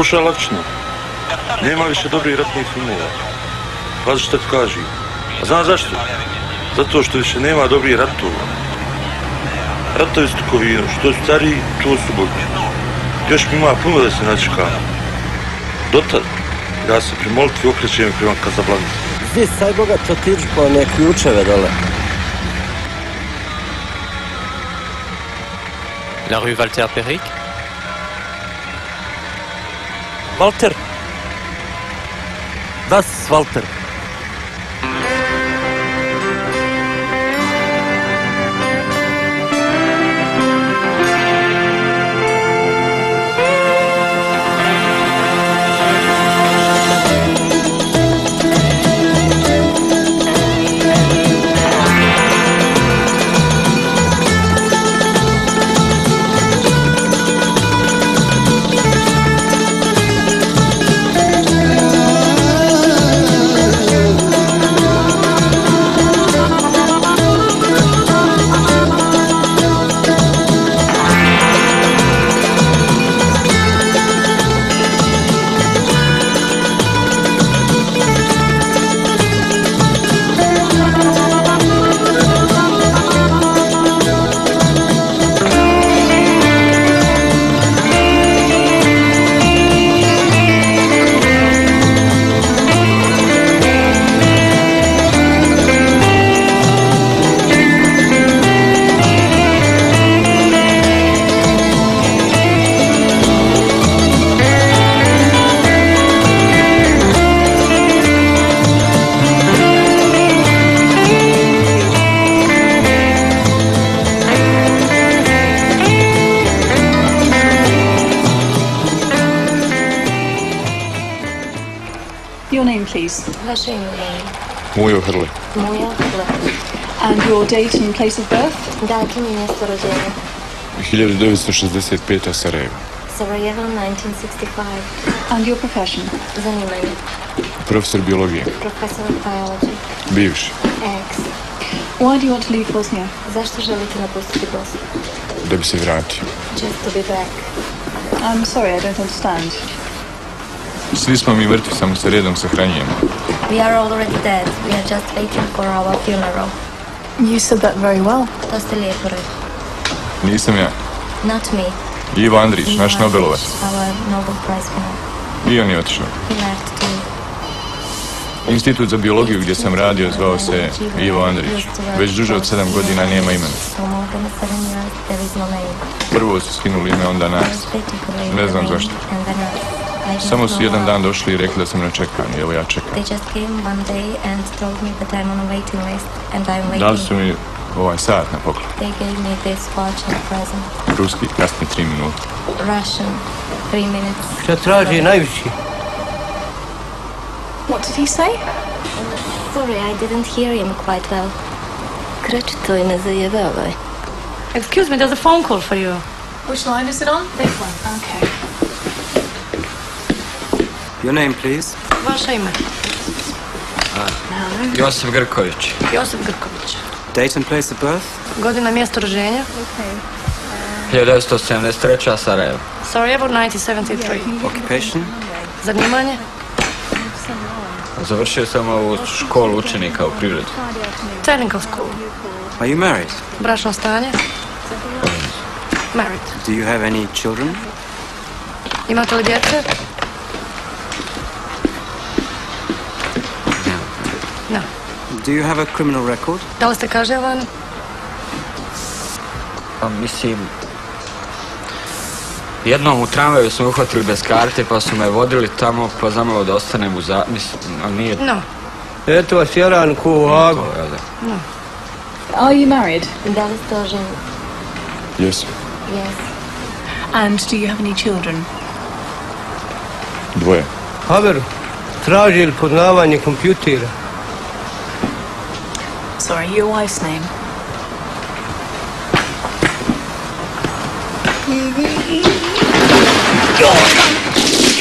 Slušaj Lakšno, nema više dobrih ratnih filmova. Pazi što ti kaži. A znaš zašto? Zato što više nema dobrih ratova. Ratovi su tukovino, što su stariji, to su bolji. Još mi ima puno da se načekamo. Dotad, ja se pri molitvi okrećem prema Kazablanci. Zdi, saj Boga čotiš po one ključeve dole. La rue Walter Perrick Walter! Das, Walter. 1965. Sarajevo. Sarajevo 1965. And your profession. Zanimanje. Profesor biologije. Profesor of biology. Bivši. Ex. Why do you want to leave Bosnia? Zašto želite napustiti Bosnu? Da bi se vratio. Just to be back. I'm sorry, I don't understand. Svi smo mi mrtvi, samo se redom sahranjujemo. We are already dead. We are just waiting for our funeral. You said that very well. To ste lijepo rekli. Nisam ja. Not me. Ivo Andrić, naš Ivo Nobelovac. Nobel. I on je otišao. Institut za biologiju gdje sam radio zvao se Ivo Andrić. Već duže od sedam godina nema imena. So more than seven years there is no name. Prvo su skinuli ime, onda nas. Ne znam zašto. Samo su jedan dan došli i rekli da sam na čekanju. Evo ja čekam. They just came one day and told me that I'm on a waiting list and I'm waiting. Dali su mi ovaj sat na poklon. They gave me this watch and present. Ruski, kasni tri minuta. Russian, three minutes. Šta traži najviši? What did he say? Sorry, I didn't hear him quite well. Krečito i ne zajebavaj. Excuse me, there's a phone call for you. Which line is it on? This one. Okay. Your name, please. Vaše ime. Josip Grković. Josip Grković. Date and place of birth? Godina mjesto rođenja. 1973. Sarajevo. Sarajevo 1973. Occupation? Zanimanje. Završio sam ovu školu učenika u prirodu. Technical school. Are you married? Bračno stanje. Married. Do you have any children? Imate li djece? Do you have a criminal record? Da li ste kažnjavani? Pa mislim... Jednom u tramvaju su me uhvatili bez karte pa su me vodili tamo pa zamalo da ostanem u za... Mislim, ali nije No. Eto vas jedan ku u Hagu. da? Are you married? Da li ste oženi? Jesu. Yes. And do you have any children? Dvoje. Haber, traži li poznavanje kompjutera? Sorry, your wife's name.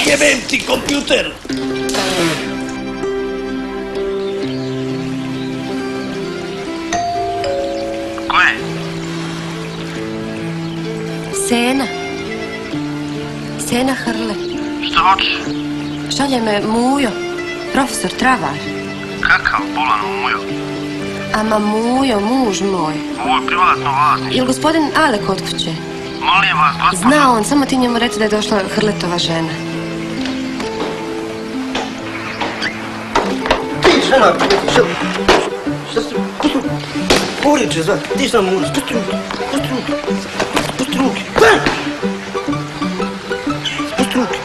Jebem ti kompjuter! Sena. Sena Hrle. Što Što hoćeš? Šalje me Mujo, profesor Travar. Kakav bolan mujo? Ama Mujo, muž moj. Ovo je privatno vlasništvo. Jel gospodin Ale kod kuće? Molim vas, gospodin. Zna on, samo ti njemu reci da je došla Hrletova žena. Ti žena, što? Šta se... Pusti... Poriče, zva. Ti šta mu Pusti ruke. Pusti ruke. Pusti ruke. Ben! Pusti ruke.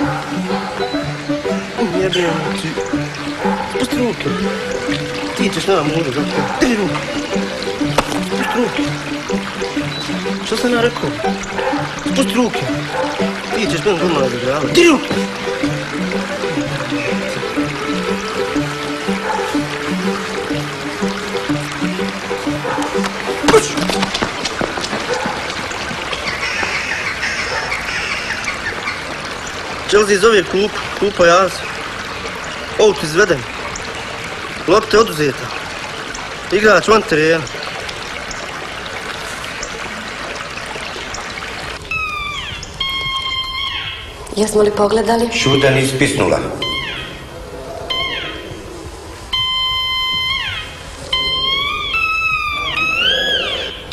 Jebem ti. Pusti ruke. Ti ćeš nama mužu, zva. Drži ruke. Pusti ruke. Što sam ja rekao? Pusti ruke. Ti ćeš meni doma razigravati. Drži ruke. Chelsea zove klupu, klupa jaz. Out izveden. Lopta je oduzeta. Igrač van terena. Jesmo li pogledali? Šuta nisi pisnula.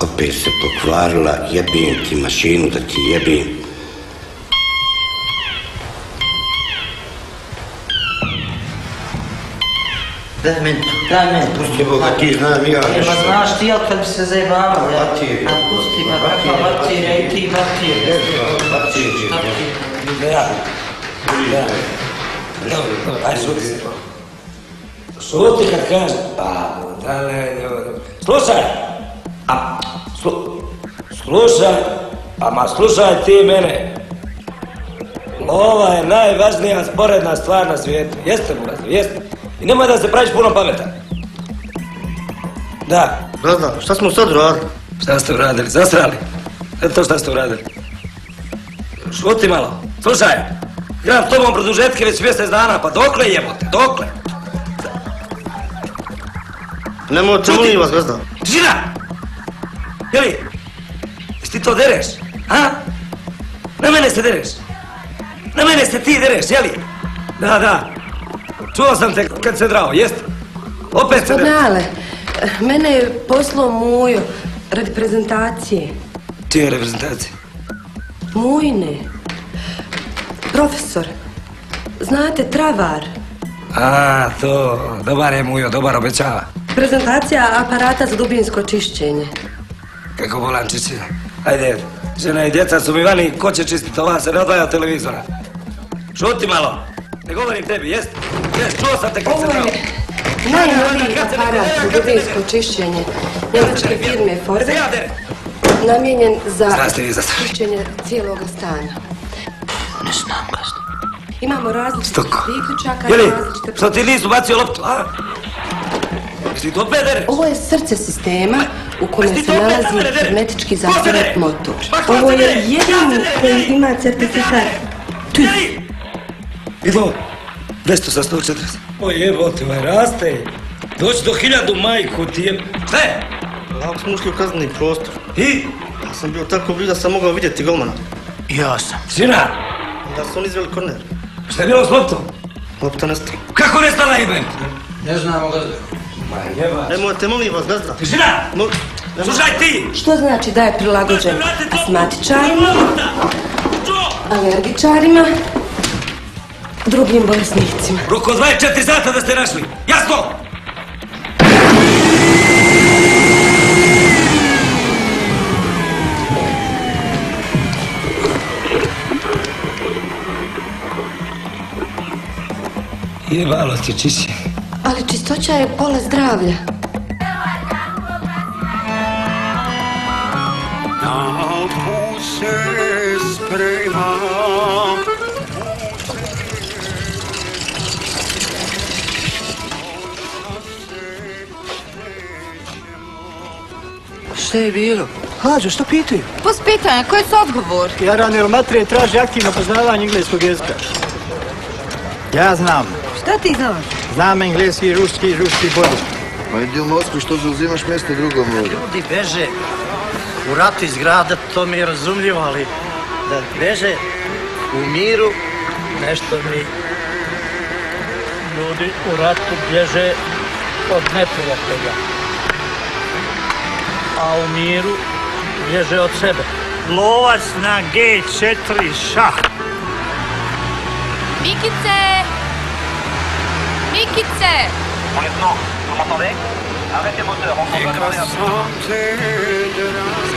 Opet se pokvarila, jebim ti mašinu da ti jebim. Daj meni to, daj meni. Pusti Boga, ti znam ja nešto. ma znaš ti, ali kad bi se zajebavali, ja. Batir. A pusti, ma Batir. kakva batirja i ti batirja. Batir. Šta ti? Ja. Ja. Šuti se. Šuti kad kažem. Pa, da ne, Slušaj! A, slu, slušaj, a ma slušaj ti mene. Lova je najvažnija sporedna stvar na svijetu. Jeste, Burazer, jeste. I nemoj da se praviš puno pametan. Da. Gazda, šta smo sad radili? Šta ste uradili? Zasrali? Eto šta ste uradili. Šuti malo. Slušaj, gram tobom produžetke već mjesec dana, pa dokle jebote, dokle? Nemojte, molim vas, Gazda. Žina! Jeli? Jesi ti to dereš? A? Na mene se dereš? Na mene se ti dereš, jeli? Da, da. Čuo sam te kad se drao, jest? Opet se. Ale, mene je poslao Mujo radi prezentacije. Čije reprezentacije? Mujne. Profesor. Znate, Travar. A, to, dobar je mujo, dobar obećava. Prezentacija aparata za dubinsko čišćenje. Kako volan čisti. Ajde, žena i djeca su mi vani, ko će čistiti ova se ne odvaja od televizora. Šuti malo. Ne govorim tebi, jest? Jest, čuo sam te kad se je najnoviji aparat za dubinsko čišćenje njemačke firme Forbe, namijenjen za čišćenje cijelog stana. Ne znam, gazda. Imamo različite priključaka, Jeli, različite... što ti nisu bacio loptu, a? Jesi to opet dereš? Ovo je srce sistema u kome Jesi se nalazi hermetički zatvoren motor. Pa Ovo je jedini koji ima certifikat. Tu. Jeli? 200 sa 140. O jebote, ovaj raste. Doći do hiljadu majku ti je... Šta je? Lako smo ušli u kazneni prostor. I? Ja sam bio tako blizu da sam mogao vidjeti golmana. Ja sam. Sina, Da su oni izveli korner. šta je bilo s loptom? Lopta nestala. Kako nestala jebem? Ne znamo, gazda. Ma jeba. Nemojte, molim vas, Gazda. Tišina! Mol... Slušaj ti! Što znači da je prilagođen asmatičarima, alergičarima, drugim bolesnicima. Roko 24 sata da ste našli. Jasno? Jebalo ti čiši. Ali čistoća je pola zdravlja. Na se spremam. Šta je bilo? Hađo, što pitaju? Pus pitanja, koji su odgovor? Jaran ili materije traži aktivno poznavanje engleskog jezika. Ja znam. Šta ti znaš? Znam engleski i ruski i ruski bolje. Ma idi u Moskvu, što zauzimaš mjesto drugom ovdje? Ljudi beže u ratu iz grada, to mi je razumljivo, ali da beže u miru Nešto mi ljudi u ratu bježe od neprijatelja. A u miru bježe od sebe. Lovac na G4 šah. Mikice! Mikice!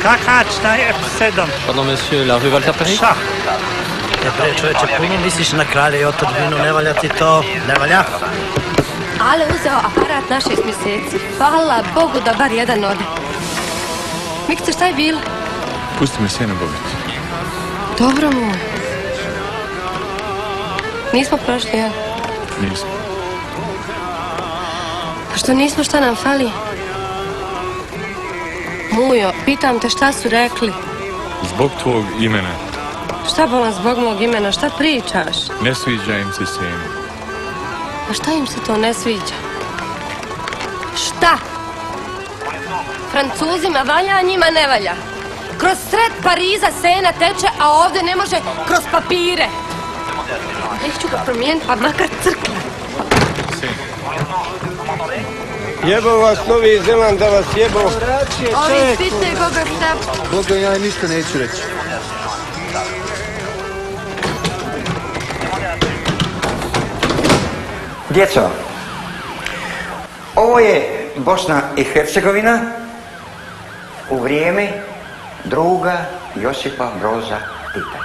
Skakač na F7. Pardon, monsieur, la rue Walter Perry Šah. E bre čovječe, puno misliš na kralje i otadžbinu, ne valja ti to, ne valja. Ale uzeo aparat na šest mjeseci. Hvala Bogu da bar jedan ode. Mikice, šta je bilo? Pusti me sjene bobiti. Dobro moj. Nismo prošli, ja? Nisam. A što nismo, šta nam fali? Mujo, pitam te šta su rekli. Zbog tvog imena Šta bolan zbog mog imena, šta pričaš? ne sviđa im se sjene. A šta im se to ne sviđa? Šta? Francuzima valja, a njima ne valja. Kroz sred Pariza sena teče, a ovdje ne može kroz papire. Neću ga promijeniti, pa makar crkla. Jebo vas Novi Zeland da vas jebo. Ovi pite koga šta. Boga ja ništa neću reći. Djeco, ovo je Bosna i Hercegovina u vrijeme druga Josipa Broza Tita.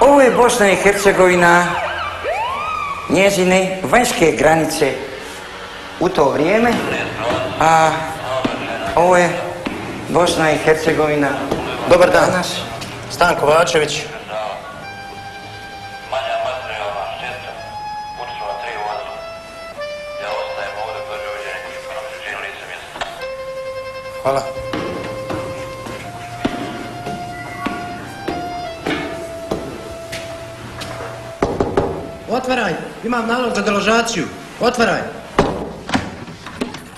Ovo je Bosna i Hercegovina njezine vanjske granice u to vrijeme, a ovo je Bosna i Hercegovina Dobar dan. danas. Stan Kovačević. Imam nalog za deložaciju. Otvaraj.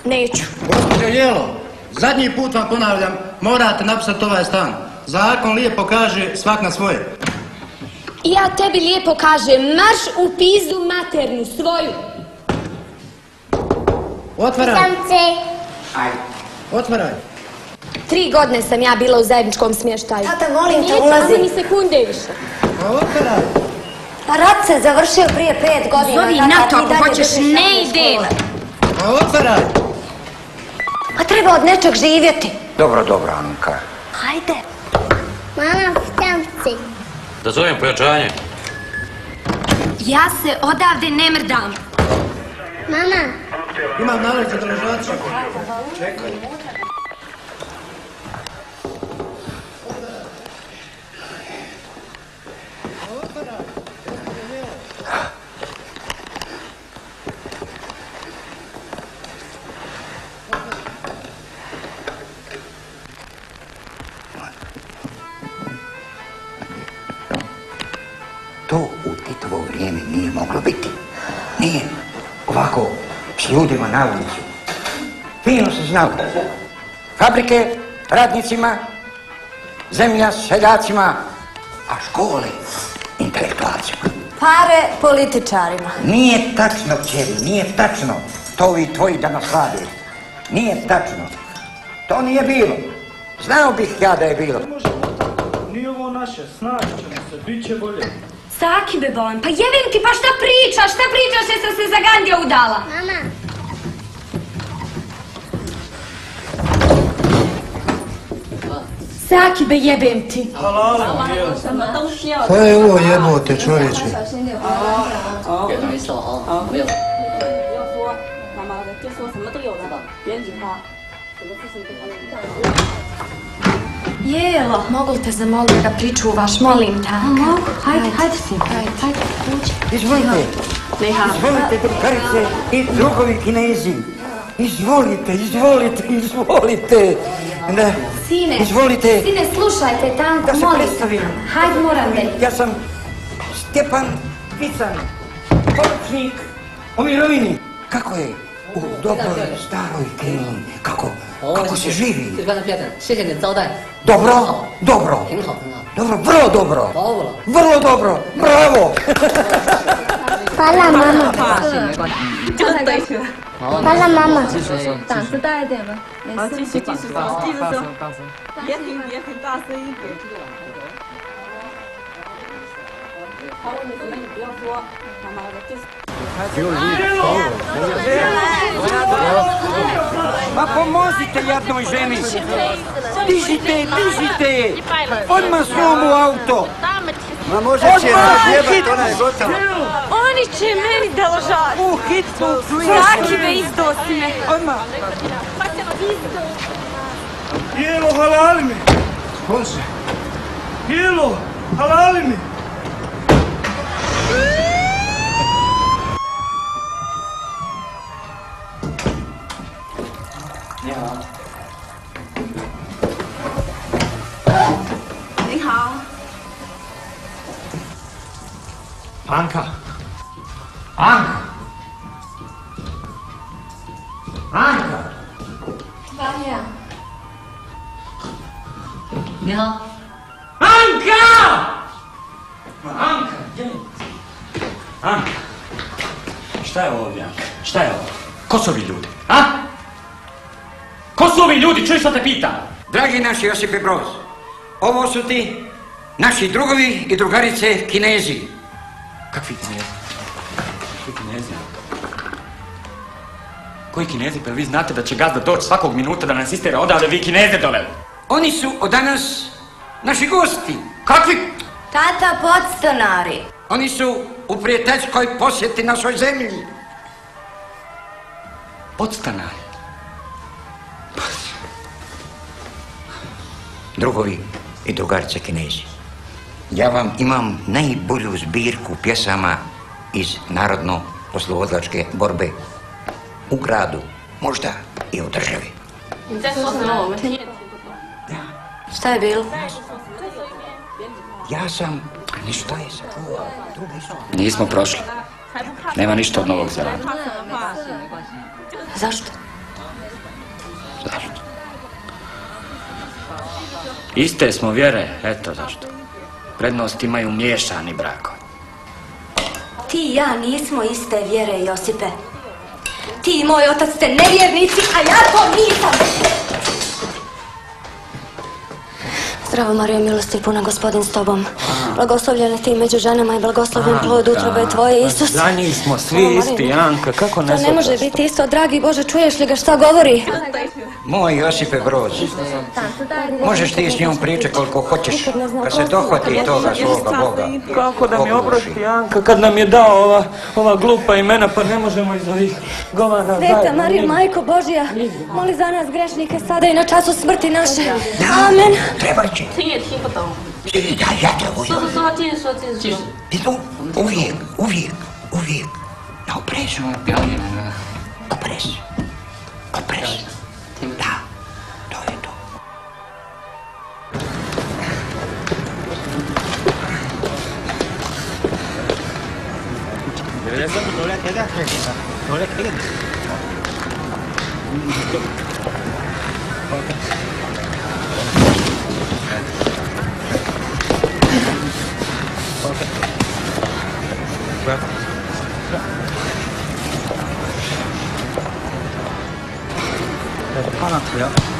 Neću. Gospođo Jelo, zadnji put vam ponavljam, morate napisati ovaj stan. Zakon lijepo kaže svak na svoje. Ja tebi lijepo kažem, marš u pizdu maternu svoju. Otvaraj, otvaraj. Tri godine sam ja bila u zajedničkom smještaju. Tata, molim te, Nije ulazi. tamo ni sekunde više. Otvaraj. Pa rat se završio prije pet godina. Zovi tata, na to ti ako hoćeš, ne idem. škole. Otvaraj. A treba od nečeg živjeti. Dobro, dobro, Anka. Hajde. Mama, štamci. Da zovem pojačanje. Ja se odavde ne mrdam. Mama. Imam nalog za deložaciju. Čekaj. To u Titovo vrijeme nije moglo biti. Nije. Ovako, s ljudima na ulicu. Fino se znalo. Fabrike radnicima, zemlja seljacima, a škole intelektualcima. Pare političarima. Nije tačno, Čeri, nije tačno. To ovi tvoji danas rade. Nije tačno. To nije bilo. Znao bih ja da je bilo. Nije ovo naše, snaći ćemo se, bit će bolje. Saki be bolan, pa jebem ti, pa šta pričaš, šta pričaš jer sam se za Gandija udala? Mama. Saki be jebem ti. Šta je ovo jebote čovječe? Jelo, mogu li te zamoliti da pričuvaš, molim te. Mogu, hajde, hajde si, hajde, hajde, uđi. Izvolite. Neha. Izvolite, drugarice i drugovi kinezi. Izvolite, izvolite, izvolite. Da. Sine, Izvolite. sine, slušajte, tanko, Da se molim. predstavim. Hajde, moram da Ja sam Stjepan Pican, poručnik o mirovini. Kako je u dobroj staroj Keniji, kako 快去睡睡。这边的片子，谢谢你招待。多不了，多不了，挺好，挺好。多不了，不了，多不了，多不了，不了，多不了，不了我。巴拉妈妈，没关系，就太开心了。巴拉妈妈，继续说，胆子大一点吧。好，继续，继续说，继续说，大声，别听，别听，大声一点。他问的时候你不要说，他妈的，就是。Ma pomozite jednoj ženi. Dižite je, dižite je. Odmah s njom u auto. Ma može će razjebat, ona je gotova. Oni će meni deložati. U hitnu Zaki me izdosi me. Odmah. Jelo, halali mi. Konče. Jelo, halali mi. Anka. Anka. Anka. 王爷，你好。 Anka! Ma Anka, gdje je? Anka. Šta je ovdje, Anka? Šta je ovo? Ko su ovi ljudi, a? Ko su ovi ljudi, čuj što te pitam? Dragi naši Josipe Broz, ovo su ti naši drugovi i drugarice kinezi. Kakvi kinezi? Kakvi kinezi? Koji kinezi? Pa vi znate da će gazda doći svakog minuta da nas istera odavde vi kineze doveli. Oni su od danas naši gosti. Kakvi? Tata podstanari. Oni su u prijateljskoj posjeti našoj zemlji. Podstanari. Drugovi i drugarice Kinezi. Ja vam imam najbolju zbirku pjesama iz narodno-oslobodilačke borbe u gradu, možda i u državi. Šta je bilo? Ja sam... Ništa je sačuvao. Nismo prošli. Nema ništa od novog zelana. Zašto? Iste smo vjere, eto zašto. Prednost imaju miješani brakovi. Ti i ja nismo iste vjere, Josipe. Ti i moj otac ste nevjernici, a ja to nisam. Zdravo, Marija, milosti puna, gospodin s tobom. Blagoslovljena ti među ženama i blagoslovljen plod utrobe tvoje, Isus. Za njih smo svi isti. Janka, kako ne To ne može biti isto, dragi Bože, čuješ li ga šta govori? Moj Josipe Broz, možeš ti s njom pričati koliko hoćeš, kad se dohvati toga svoga Boga. Kako da mi oprosti Janka kad nam je dao ova, ova glupa imena pa ne možemo iz ovih govana Sveta Marija, Majko Božija, moli za nas grešnike sada i na času smrti naše. Amen. Treba će. czyli ja, ja tego Co, co, cicho, cicho. Então, o wiek, o wiek, o wiek. Na opresu. Opres. Opres. Da. To je to. Beleza? Olha aqui, olha aqui. Olha aqui. Oprez. Oprez. Da, to je to.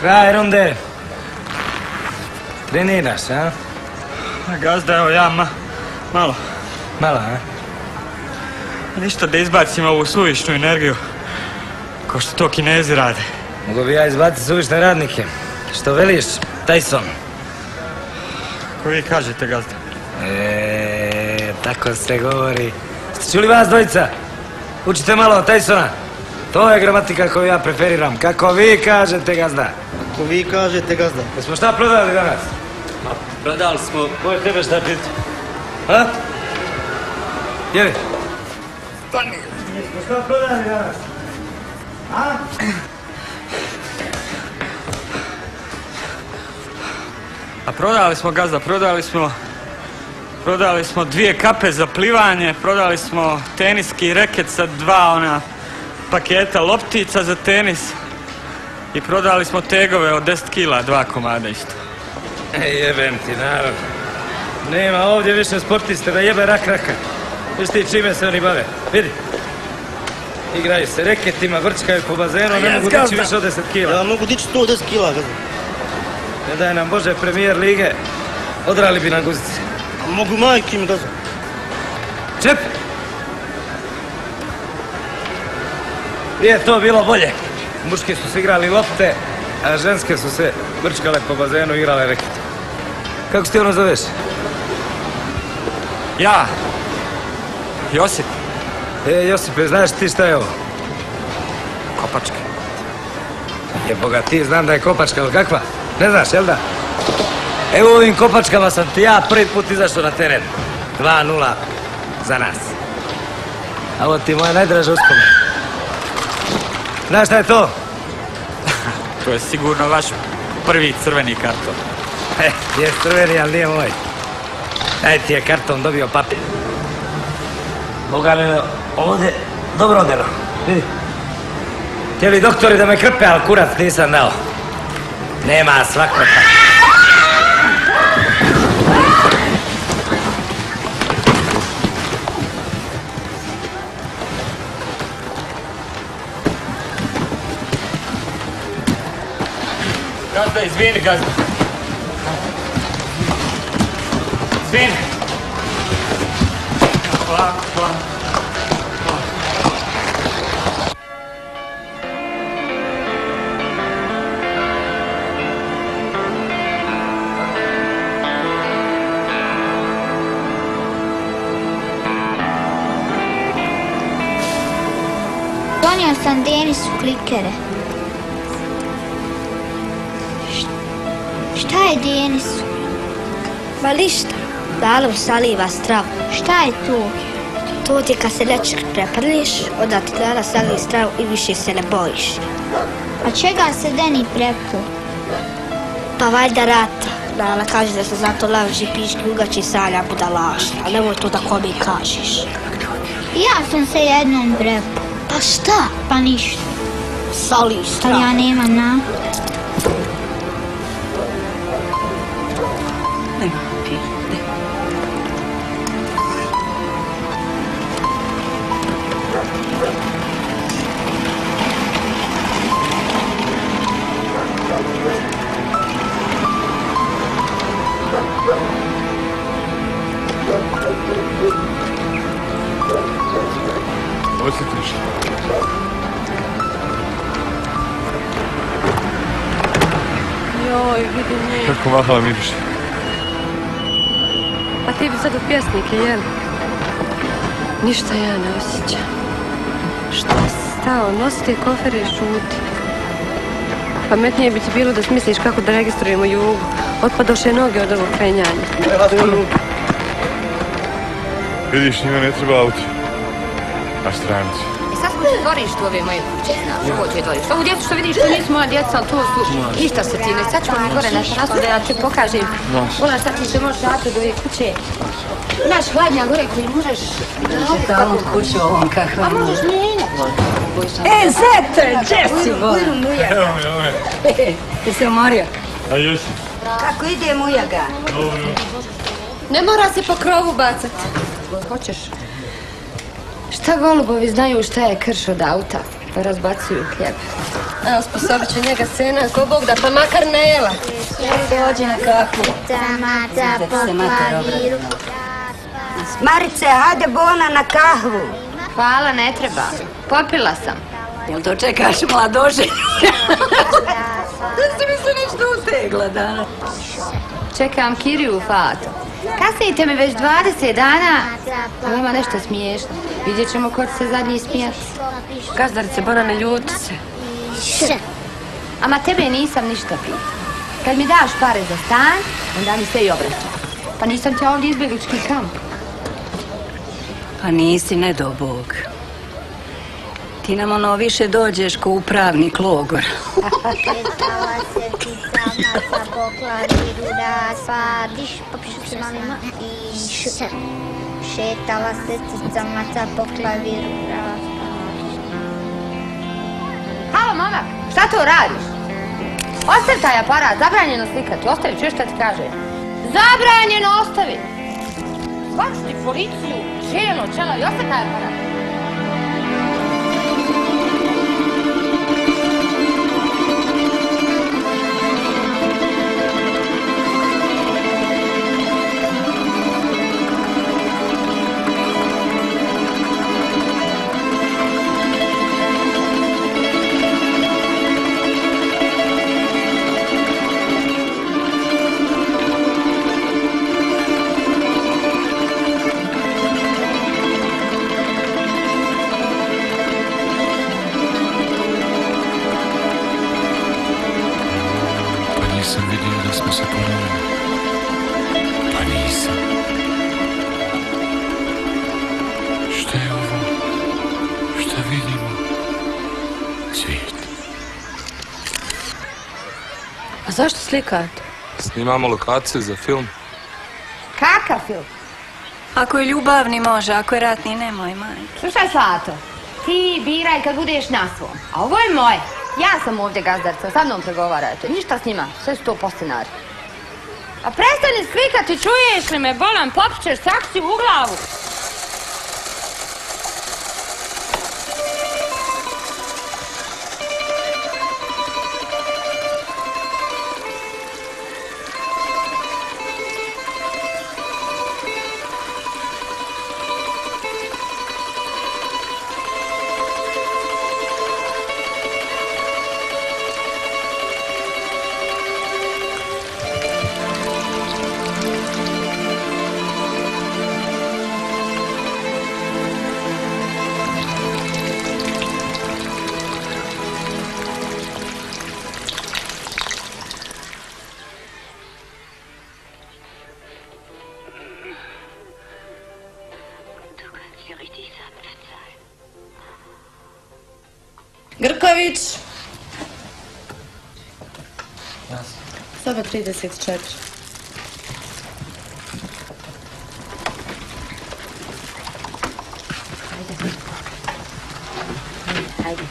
Kraj runde. Treniraš, a? Gazda, evo ja ma, malo. Malo, a? Ništa da izbacim ovu suvišnu energiju. Ko što to kinezi rade. Mogu bi ja izbaciti suvišne radnike. Što veliš, Tyson? Ko vi kažete, gazda? E, tako se govori. Ste čuli vas dvojica? Učite malo Tysona. To je gramatika koju ja preferiram. Kako vi kažete, gazda? Ako vi kažete gazda. Jesmo šta prodali danas? Prodali smo... Ko je tebe šta piti? A? Jevi? Šta prodali danas? A? A prodali smo gazda, prodali smo Prodali smo dvije kape za plivanje, prodali smo teniski reket sa dva ona paketa loptica za tenis i prodali smo tegove od 10 kila, dva komada isto. E, jebem ti narod. Nema ovdje više sportiste da jebe rak raka. Viš ti čime se oni bave? Vidi. Igraju se reketima, vrčkaju po bazenu, ne mogu dići više od 10 kila. Ja mogu dići 110 kila. Ne daj nam Bože premijer lige, odrali bi nam guzice. A mogu majke mi gazda. Čep! Prije je to bilo bolje. Muški su se igrali lopte, a ženske su se vrčkale po bazenu i igrale reket. Kako se ti ono zoveš? Ja, Josip, E, Josipe, znaš ti šta je ovo? kopačke. Je boga ti, znam da je kopačka, ali kakva? Ne znaš, jel da? Evo ovim kopačkama sam ti ja prvi put izašao na teren. 2-0 za nas. A ovo ti je moja najdraža uspomena. Znaš šta je to? To je sigurno vaš prvi crveni karton. E, je crveni, ali nije moj. Daj ti je karton dobio papir. Boga mi ovdje dobro odeno. Vidi. Htjeli doktori da me krpe, ali kurac nisam dao. Nema svako tako. Gazda, izvini, gazda. Izvini. Hvala, hvala. Donio sam Denisu klikere. Šta je Denisu? Ma ništa. Dalo saliva stravu. Šta je to? To ti kad se nečeg preprliš, onda ti dala sali stravu i više se ne bojiš. A čega se Deni preplo? Pa valjda rata. Nala kaže da se zato laži piški ugači salja budalaš, a nemoj to da kome kažeš. Ja sam se jednom preplo. Pa šta? Pa ništa. Sali Ali stravu. ja nemam na. Kako mahala miriš? Pa ti bi sad u pjesnike, jel? Ništa ja ne osjećam. Šta si stao? Nosi te kofere i šuti. Pametnije bi ti bilo da smisliš kako da registrujemo jugu. Otpadoše noge od ovog krenjanja. Vidiš, njima ne treba auto. A stranci. I sad smo u dvorištu ove moje kuće, znaš, u koće dvorištu. Ovu djecu što vidiš, to nisu moja djeca, ali to su... Ništa se ti ne, sad ćemo mi gore na terasu da ja ti pokažem. Ona sad ti se možeš dati do ove kuće. Naš hladnja gore koji možeš... Tamo kuću ovom kakva. A možeš mijenjati. E, zete, gdje si bo? Evo me, evo me. Ti se umorio? A jesi? Kako ide mujaga? Dobro. Ne mora se po krovu bacat. Hoćeš? Šta golubovi znaju šta je krš od auta? Pa razbacuju hljeb. A osposobit će njega scena, ko Bog da, pa makar ne jela. Dođi na kakvu. Tamata po se mater klaviru. Marice, hajde bona na kahvu. Hvala, ne treba. Popila sam. Jel to čekaš mladoženju? da si mi se nešto utegla danas. Čekam Kiriju u fatu. Kasnite me već 20 dana. A vama nešto smiješno. Vidjet ćemo ko će se zadnji smijati. Gazdarice, Bona, ne ljuti se. Ama tebe nisam ništa pitao. Kad mi daš pare za stan, onda mi se i obraća. Pa nisam ti ovdje izbjeglički kamp. Pa nisi ne do Bog. Ti nam ono više dođeš ko upravnik logora. Šetala se ticama sa poklaviru rasla. Halo, mama, šta to radiš? Ostavi taj aparat, zabranjeno slikati. Ostavi, čuješ šta ti kaže? Zabranjeno ostavi! Baš ti policiju, čelo, čelo, i ostavi taj aparat. Slikate? Snimamo lokaciju za film. Kakav film? Ako je ljubavni može, ako je ratni nemoj, majke. Slušaj, Slato, ti biraj kad budeš na svom. A ovo je moje. Ja sam ovdje gazdarca, sa mnom pregovarajte. Ništa s njima, sve su to postinari. A prestani slikati, čuješ li me, bolan, popćeš saksiju u glavu. 34. Ajde.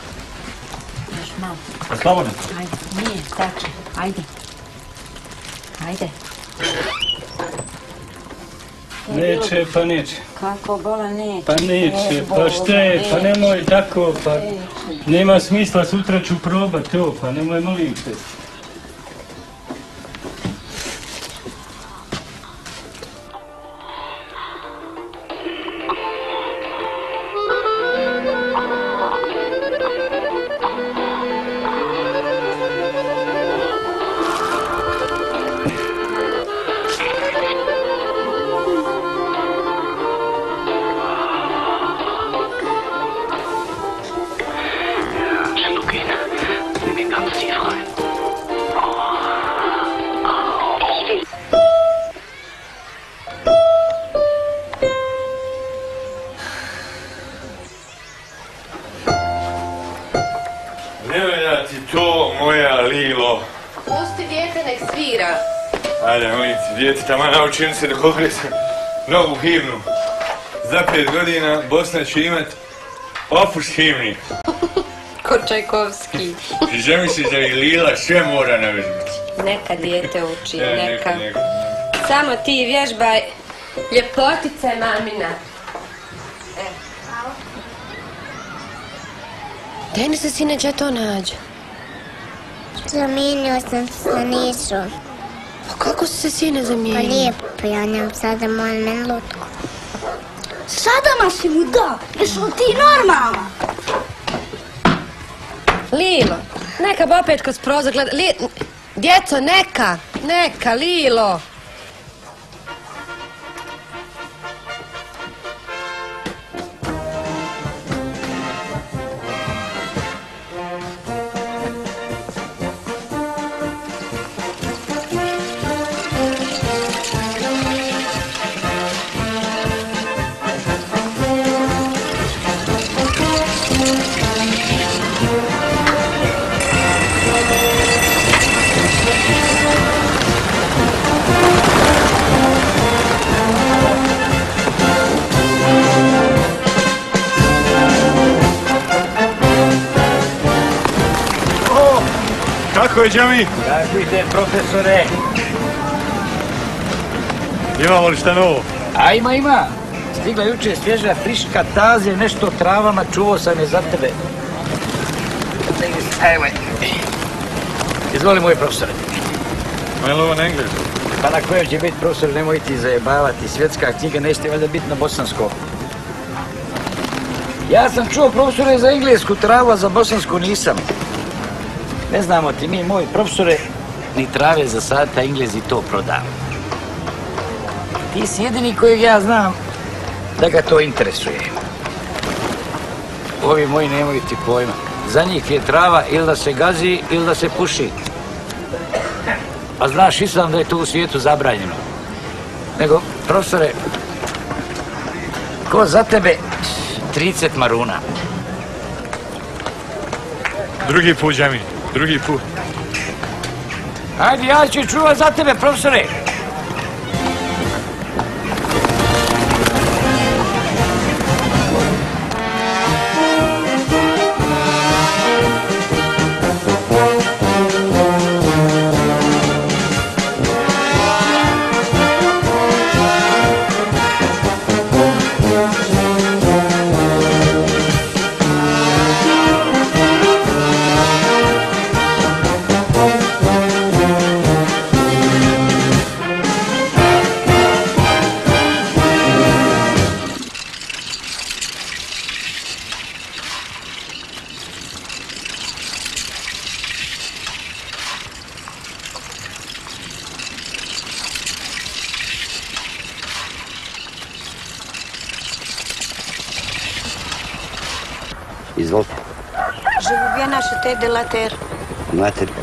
Još malo. Slobodno. Ajde, nije, tače. Ajde. Ajde. Neće, pa neće. Kako bola neće? Pa neće, pa šta je, pa nemoj tako, pa nema smisla, sutra ću probat to, pa nemoj molim te. Tamo naučim se da koristim novu himnu. Za pet godina Bosna će imat opus himni. Ko Čajkovski. I zamisli da i Lila sve mora navezati. Neka dijete uči, E, neka. neka. Samo ti vježbaj ljepotice mamina. Deni se sine, gdje to nađe? Zamijenio sam se sa Nisom. Pa kako si se sine Pa zamijenio? lijepo, ja nemam sada moj men lutku. Sadama si mu dao, jesu li ti normalna? Lilo, neka bi opet kroz prozor gleda. Li... Djeco, neka, neka, Lilo. Kako je Džami? Ide, profesore? Imamo li šta novo? A ima, ima. Stigla juče svježa friška taze, nešto travama, čuvao sam je za tebe. Evo je. Izvoli moj profesore. Ma je li ovo na engleskom? Pa na kojem će biti profesor, nemoj ti zajebavati. Svjetska knjiga nećete valjda biti na bosanskom. Ja sam čuo profesore za englesku travu, a za bosansku nisam. Ne znamo ti mi, moj profesore, ni trave za sad, a Englezi to prodaju. Ti si jedini kojeg ja znam da ga to interesuje. Ovi moji nemaju ti pojma. Za njih je trava ili da se gazi ili da se puši. A znaš i da je to u svijetu zabranjeno. Nego, profesore, ko za tebe 30 maruna. Drugi put, Džami. Drugi put. Ajde, ja ću čuvat za tebe, profesore.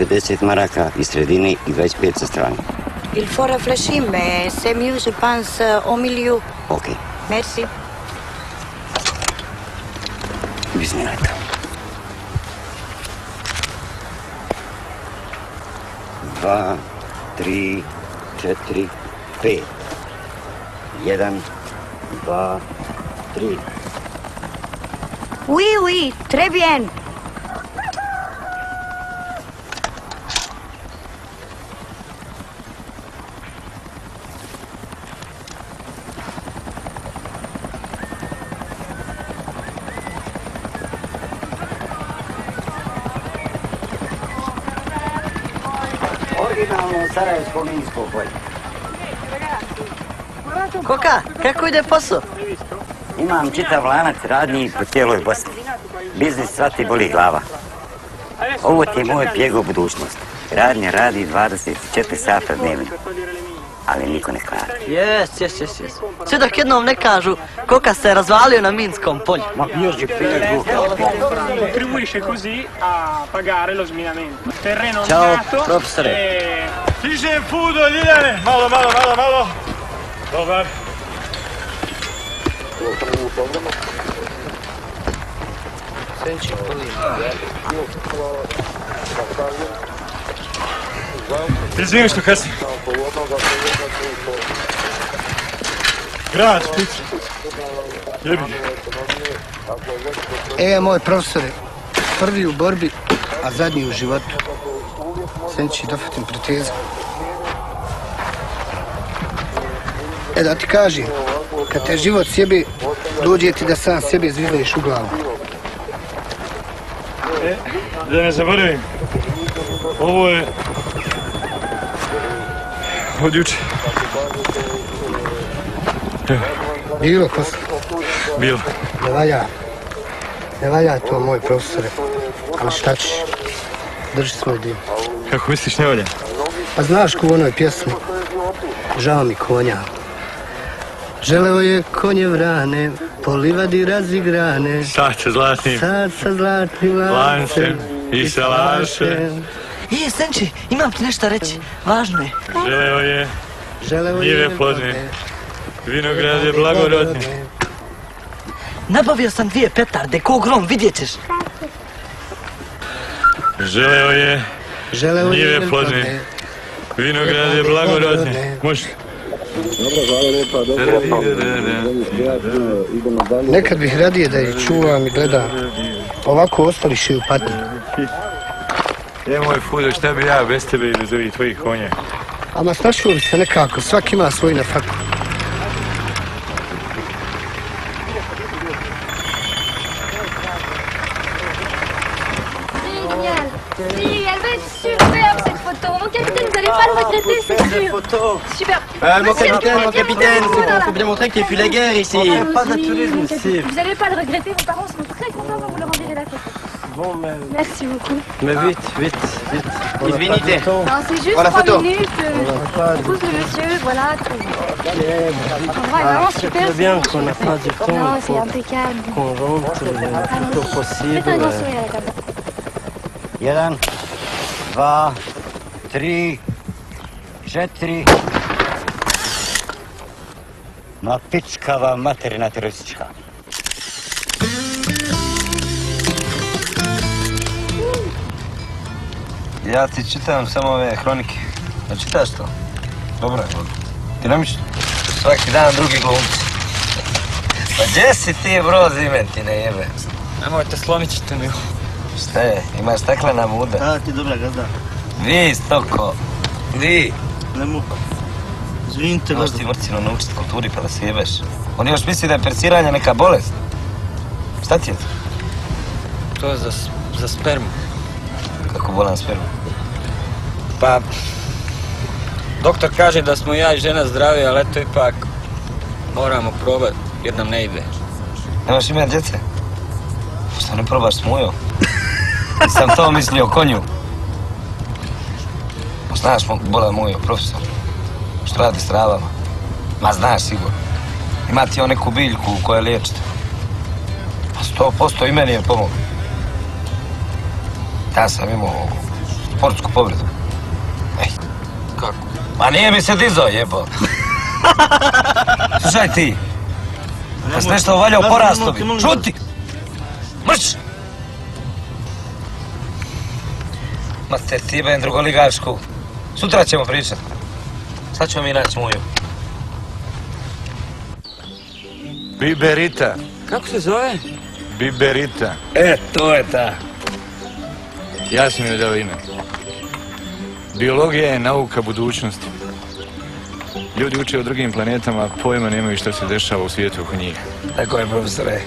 50 maraka iz sredine i 25 sa strane. Il faut réfléchir, mais c'est mieux, je pense, au milieu. Ok. Merci. Bismillah. Dva, tri, četiri, pet. Jedan, dva, tri. Oui, oui, très bien. Kako ide posao? Imam čitav lanac radnji po cijeloj Bosni. Biznis svati boli glava. Ovo ti je moj pjeg u budućnost. Radnja radi 24 sata dnevno. Ali niko ne klada. Jes, jes, jes, jes. Sve dok jednom ne kažu Koka se razvalio na minskom polju. Ma biođi contribuisce così a pagare lo sminamento. Terreno Ciao, minato professore. e pudo, Ljiljane! Malo, malo, malo, malo. Dobar. Izvini što kasnim. Grad, Split. Jebi. E, moj profesore, prvi u borbi, a zadnji u životu. Senči, dofatim protezu. E, da ti kažem, kad te život sjebe, dođe ti da sam sebe zvizliš u glavu. E, da ne zaboravim. Ovo je... Od juče. Bilo posle, bilo. ne valja. Ne valja to, moj profesore. Ali šta ćeš? Drži svoj dio. Kako misliš ne valja? Pa znaš ko u onoj pjesmi? Žao mi konja. Želeo je konje vrane, po livadi razigrane. Sad sa zlatnim Sad sa zlatnim lancem i sa lašem. I, Senči, imam ti nešto reći. Važno je. Želeo je Želeo je njive plodne, vinograde blagorodne. Nabavio sam dvije petarde, ko grom, vidjet ćeš. Želeo je Želeo je njive plodne, vinograde blagorodne. Može. Nekad bih radije da ih čuvam i gledam. Ovako ostali še u patnji. E moj Fudo, šta bi ja bez tebe i bez ovih tvojih konja? Ama snašlo bi se nekako, svaki ima svoj na faku. C'est sûr Super Euh, mon capitaine, mon capitaine, vous faut, bien montrer qu'il n'y a plus la guerre ici. Pas Vous allez pas le regretter, vos parents seront très contents quand vous leur rendirez la photo. Bon, mais... Merci beaucoup. Mais vite, vite, vite. Il venite. Non, c'est juste trois photo. minutes. euh, pousse le monsieur, voilà. Ouais, vraiment super. bien qu'on n'a pas du temps. Non, il c'est impeccable. Qu'on rentre le plus tôt possible. Faites un grand sourire à la caméra. Jedan, dva, tri, četiri. Ma pičkava materina teroristička. Ja ti čitam samo ove hronike. A čitaš to? Dobro je, dobro. Dinamično. Svaki dan drugi glumci. Pa gdje si ti bro zimen ti ne jebe? Nemojte, slomit ćete mi. Šta je? Imaš staklena muda? Da, ti dobra gazda. Vi, stoko. Vi. Ne mogu. Izvinite, Možeš ti mrcinu naučit kulturi pa da se jebeš. On još misli da je persiranje neka bolest. Šta ti je to? To je za, za spermu. Kako bolan spermu? Pa, doktor kaže da smo ja i žena zdravi, ali eto ipak moramo probati jer nam ne ide. Nemaš ime djece? Što ne probaš s mujom? Nisam to mislio o konju. Znaš mo- bola mujo, profesor? Što radi s travama? Ma znaš sigurno. Ima ti on neku biljku koja liječite. Pa sto posto i meni je pomoglo. Ja sam imao sportsku povredu. Ej. Kako? Ma nije mi se dizo, jebo. Slušaj ti. Da si nešto valjao Gazda, porasto nemojte, bi. molim vas. Čuti! Mrš! Ma te ti ben drugoligašku. Sutra ćemo pričat. Sad ćemo mi naći muju. Biberita. Kako se zove? Biberita. E, to je ta. Ja sam joj dao ime. Biologija je nauka budućnosti. Ljudi uče o drugim planetama, a pojma nemaju što se dešava u svijetu oko njih. Tako je, profesore.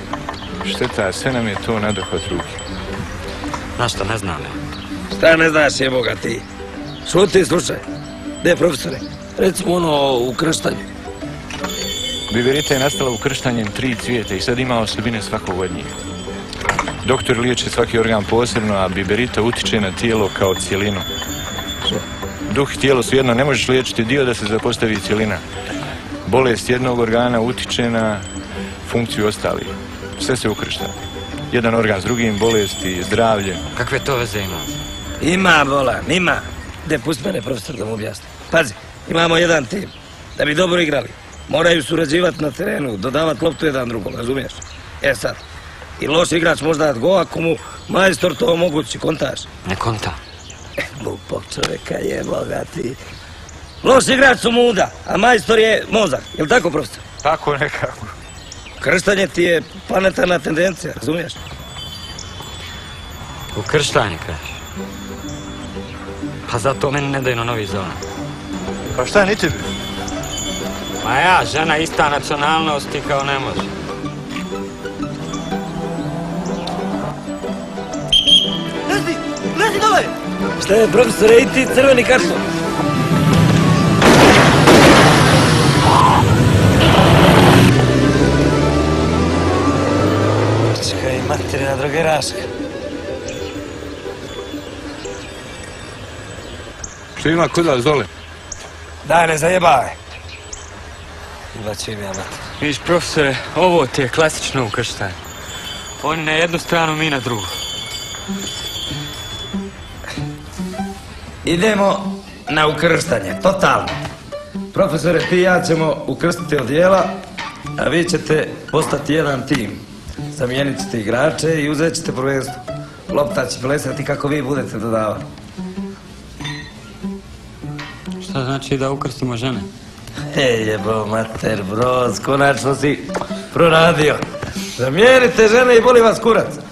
Šteta, sve nam je to nadohvat ruke. Znaš šta, ne znam. Šta ne znaš jeboga ti? Šuti, slušaj. Gdje profesore? Recimo ono u krštanju. Biberita je nastala ukrštanjem tri cvijeta i sad ima osobine svakog od njih. Doktor liječe svaki organ posebno, a biberita utiče na tijelo kao cijelinu. Duh i tijelo su jedno, ne možeš liječiti dio da se zapostavi cijelina. Bolest jednog organa utiče na funkciju ostalih. Sve se ukršta. Jedan organ s drugim, bolesti, zdravlje. Kakve to veze ima? Ima, bolan, ima. De, pusti mene, profesor, da mu objasni. Pazi, imamo jedan tim. Da bi dobro igrali, moraju surađivati na terenu, dodavati loptu jedan drugom, razumiješ? E sad, i loš igrač može dati go ako mu majstor to omogući, kontaš. Ne konta. Glupog čovjeka je, boga ti. Loš igrač su muda, a majstor je mozak. Jel tako, profesor? Tako nekako. Krštanje ti je planetarna tendencija, razumiješ? Ukrštanje, kažeš. Pa zato meni ne daju na novi zona. Pa šta, ni tebi? Ma ja, žena ista nacionalnosti kao ne može. Lezi, lezi dole! Šta je, profesore, i ti crveni karton? Čekaj, materina drogeraška. Što ima kod vas dole? Daj, ne zajebavaj. Ibaću im ja mater. Viš, profesore, ovo ti je klasično ukrštanje. Oni na jednu stranu, mi na drugu. Idemo na ukrštanje, totalno. Profesore, ti i ja ćemo ukrstiti odjela, a vi ćete postati jedan tim. Zamijenit ćete igrače i uzet ćete prvenstvo. Lopta će plesati kako vi budete dodavati. Šta znači da ukrstimo žene? Ej, jebo, mater, broz, konačno si proradio. Zamijenite žene i boli vas kurac.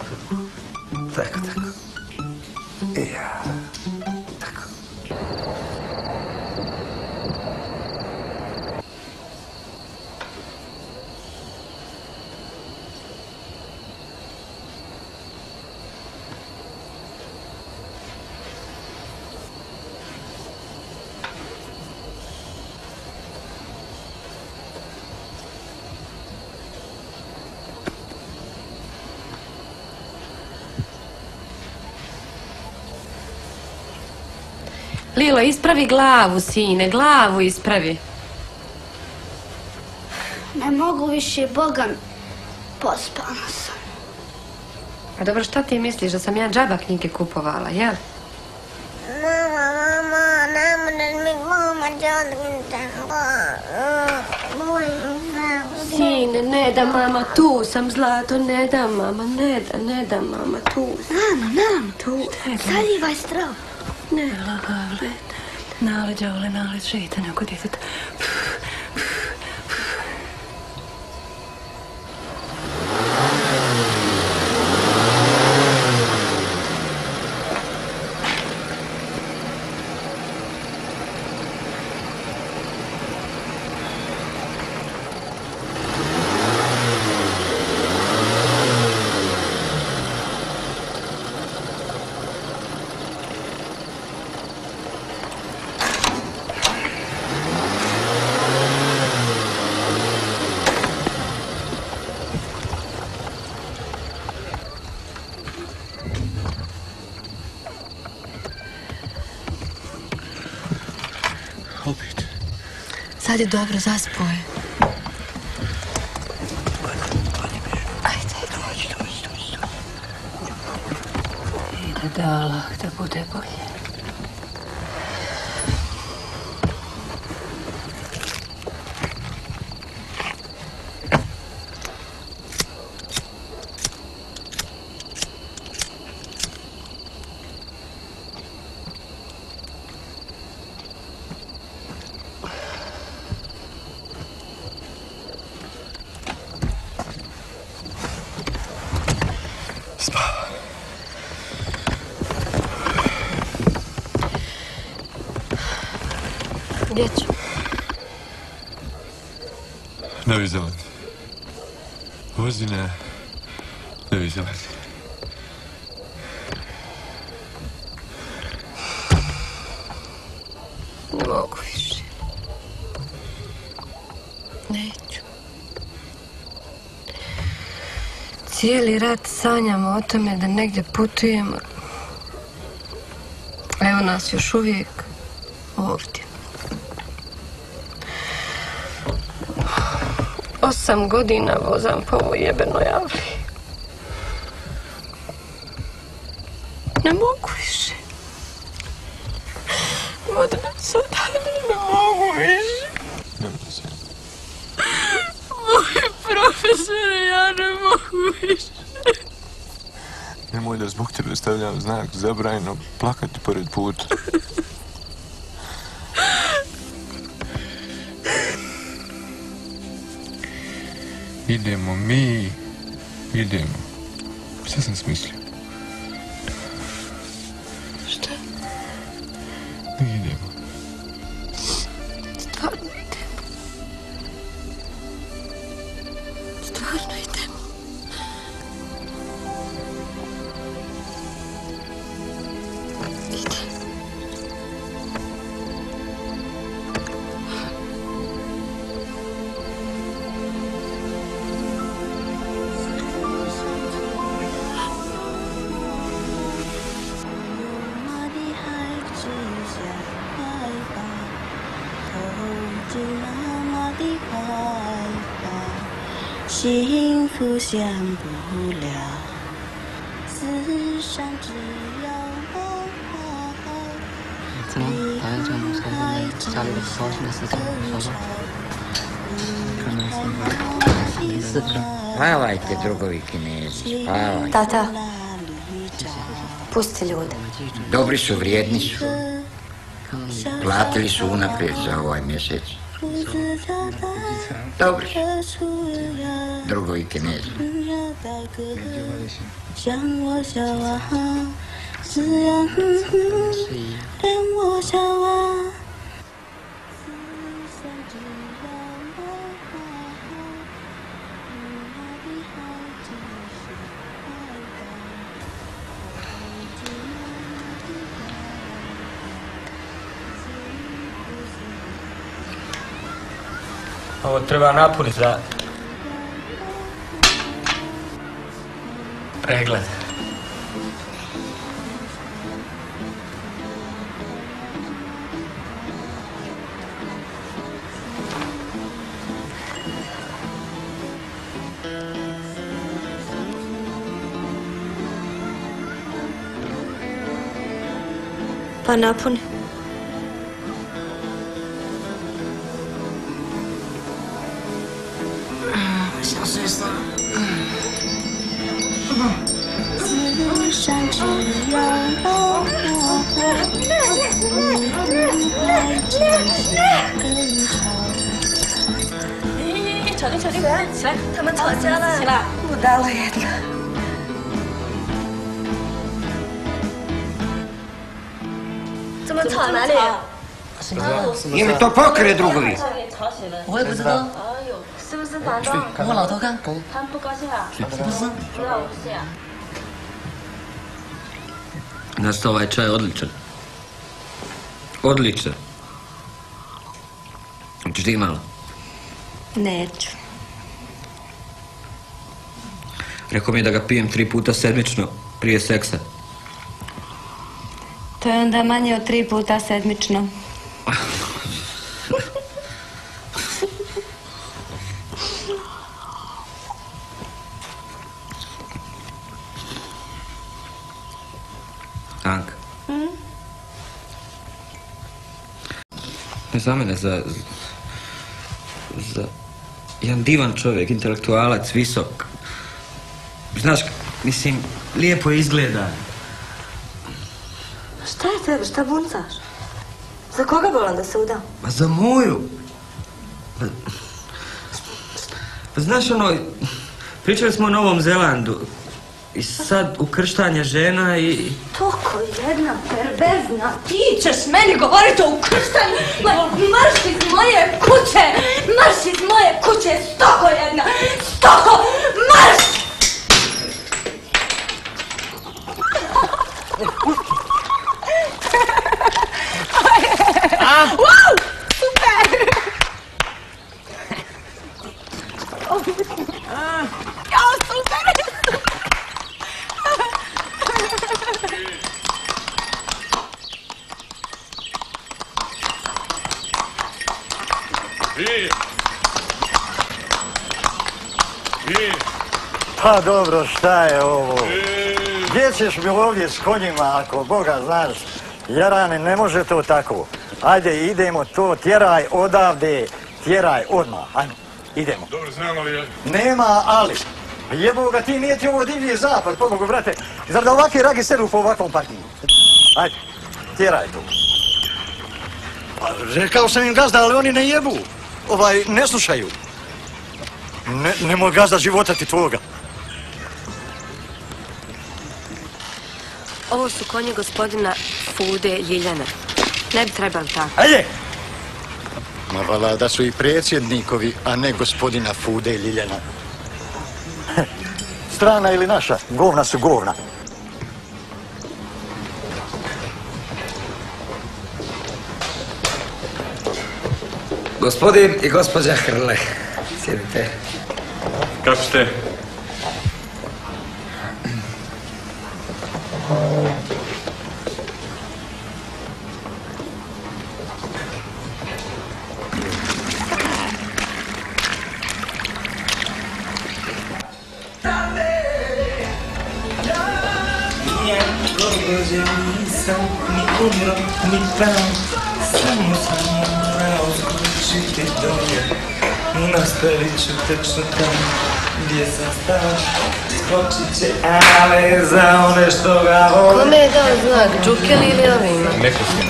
Ispravi glavu, sine, glavu ispravi. Ne mogu više, Boga mi. Pospana sam. A dobro, šta ti misliš da sam ja džaba knjige kupovala, jel? Mama, mama, ne možeš mi mama Sine, ne da mama, tu sam zlato, ne da mama, ne da, ne da mama, tu. Mama, mama, Tu, ne da. Zalivaj strah. Ne, lagale. Nale, đavole, nale, šetanja kod djeteta. Sad je dobro, zaspo je. Ajde. Da Allah da bude bolje. Gdje ću? Novi Zeland. Vozi na Novi Zeland. Cijeli rat sanjamo o tome da negdje putujemo. Evo nas još uvijek ovdje. Osam godina vozam po ovoj jebenoj Afriji. Ne mogu više. Vodno sada ne mogu više. Nemoj se. Moj profesore, ja ne mogu više. Nemoj da zbog tebe stavljam znak zabrajno plakati pored puta. Idemo mi, idemo. Šta sam smislio? Drugovi kinezi, spavajte. Tata, pusti ljude. Dobri su, vrijedni su. Platili su unaprijed za ovaj mjesec. Dobri su. Drugovi kinezi. 像我 Ovo treba napuniti da... Pregled. Pa napuni. Tamo to cijela. Sila. Budala jedna. 怎么吵哪里？ 你们都跑开了，drugovi. 我也不知道。哎呦，是不是烦躁？我老头干。他们不高兴了？不是。不知道，不是呀。 Znaš što, ovaj čaj je odličan. Odličan. Hoćeš ti malo? Neću. Rekao mi je da ga pijem tri puta sedmično prije seksa. To je onda manje od tri puta sedmično. Anka. Ne za mene, za... Za... Jedan divan čovjek, intelektualac, visok. Znaš, mislim, lijepo izgleda. Šta je tebi, šta buncaš? Za koga bolam da se udam? Ma za moju. Pa, pa znaš ono, pričali smo o Novom Zelandu. I sad ukrštanje žena i... Toko jedna perverzna, ti ćeš meni govoriti o ukrštanju, ma marš iz moje kuće, marš iz moje kuće, stoko jedna, stoko, marš! Pa dobro, šta je ovo? Gdje ćeš mi ovdje s konjima, ako Boga znaš? Jarane, ne može to tako. Ajde, idemo to, tjeraj odavde, tjeraj odmah, ajmo, idemo. Dobro, znam, ali... Nema ali. Jebo ga ti, nije ti ovo divlji zapad, pomogu, brate. Zar da ovakvi ragi sedu po ovakvom partiju? Ajde, tjeraj to. Pa, rekao sam im gazda, ali oni ne jebu. Ovaj, ne slušaju. Ne, nemoj gazda života ti tvoga. Ovo su konji gospodina Fude Ljiljana. Ne bi trebali tako. Ajde! Ma vala da su i predsjednikovi, a ne gospodina Fude i Ljiljana. Strana ili naša, govna su govna. Gospodin i gospođa Hrle. Sjedite. Kako Nastavit ću tečno tamo gdje sam stao Skočit će, ale za one što ga vole Kome je dao znak, Džukeli ili ovima? Neko si.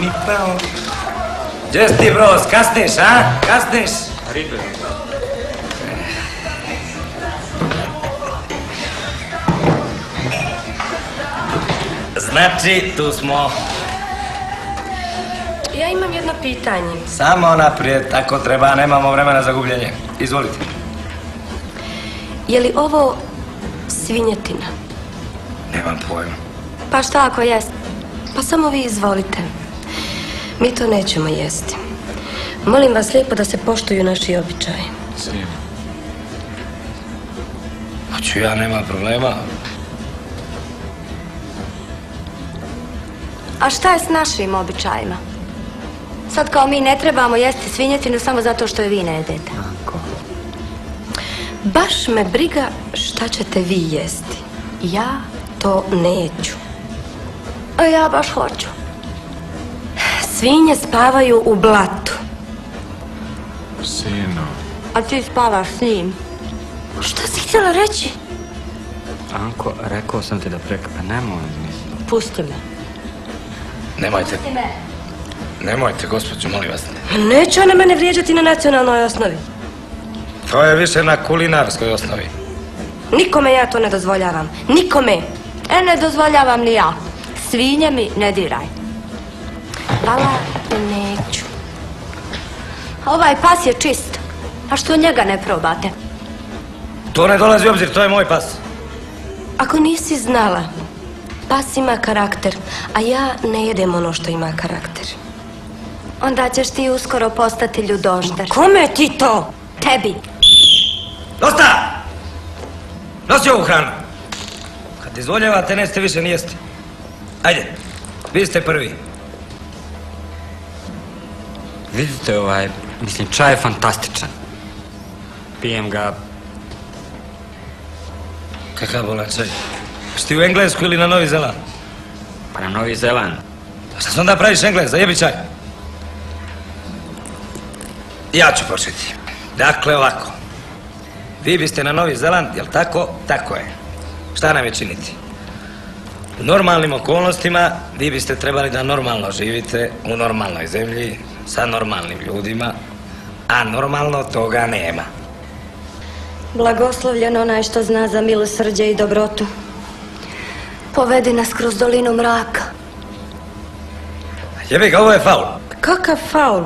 Ni pao Gdje si ti bros, kasniš, a? Kasniš? Ribe. Znači, tu smo. Ja imam jedno pitanje. Samo naprijed, ako treba, nemamo vremena za gubljenje. Izvolite. Je li ovo svinjetina? Nemam pojma. Pa šta ako jest? Pa samo vi izvolite. Mi to nećemo jesti. Molim vas lijepo da se poštuju naši običaji. Svijem. Hoću ja, nema problema. A šta je s našim običajima? Sad kao mi ne trebamo jesti svinjetinu samo zato što je vi ne jedete. Baš me briga šta ćete vi jesti. Ja to neću. A ja baš hoću. Svinje spavaju u blatu. Sino. A ti spavaš s njim. Šta si htjela reći? Anko, rekao sam ti da preka, pa nemoj mi. Pusti me. Nemojte, nemojte, gospođo, molim vas. Neće ona mene vrijeđati na nacionalnoj osnovi. To je više na kulinarskoj osnovi. Nikome ja to ne dozvoljavam. Nikome. E, ne dozvoljavam ni ja. Svinje mi ne diraj. Hvala, neću. Ovaj pas je čist. A što njega ne probate? To ne dolazi u obzir, to je moj pas. Ako nisi znala, pas ima karakter, a ja ne jedem ono što ima karakter. Onda ćeš ti uskoro postati ljudožder. Kome ti to? Tebi. Dosta! Nosi ovu hranu. Kad dozvoljavate, nećete više ni jesti. Ajde, vi ste prvi. Vidite ovaj, mislim, čaj je fantastičan. Pijem ga, Kakav bolan čaj? Jesi ti u Englesku ili na Novi Zeland? pa na Novi Zeland. Šta se onda praviš Engles, zajebi čaj? Ja ću početi. Dakle, ovako. Vi biste na Novi Zeland, jel tako? Tako je. Šta nam je činiti? U normalnim okolnostima vi biste trebali da normalno živite u normalnoj zemlji sa normalnim ljudima, a normalno toga nema. Blagoslovljen onaj što zna za milosrđe i dobrotu. Povedi nas kroz dolinu mraka. Jebi ga, ovo je faul. Kakav faul?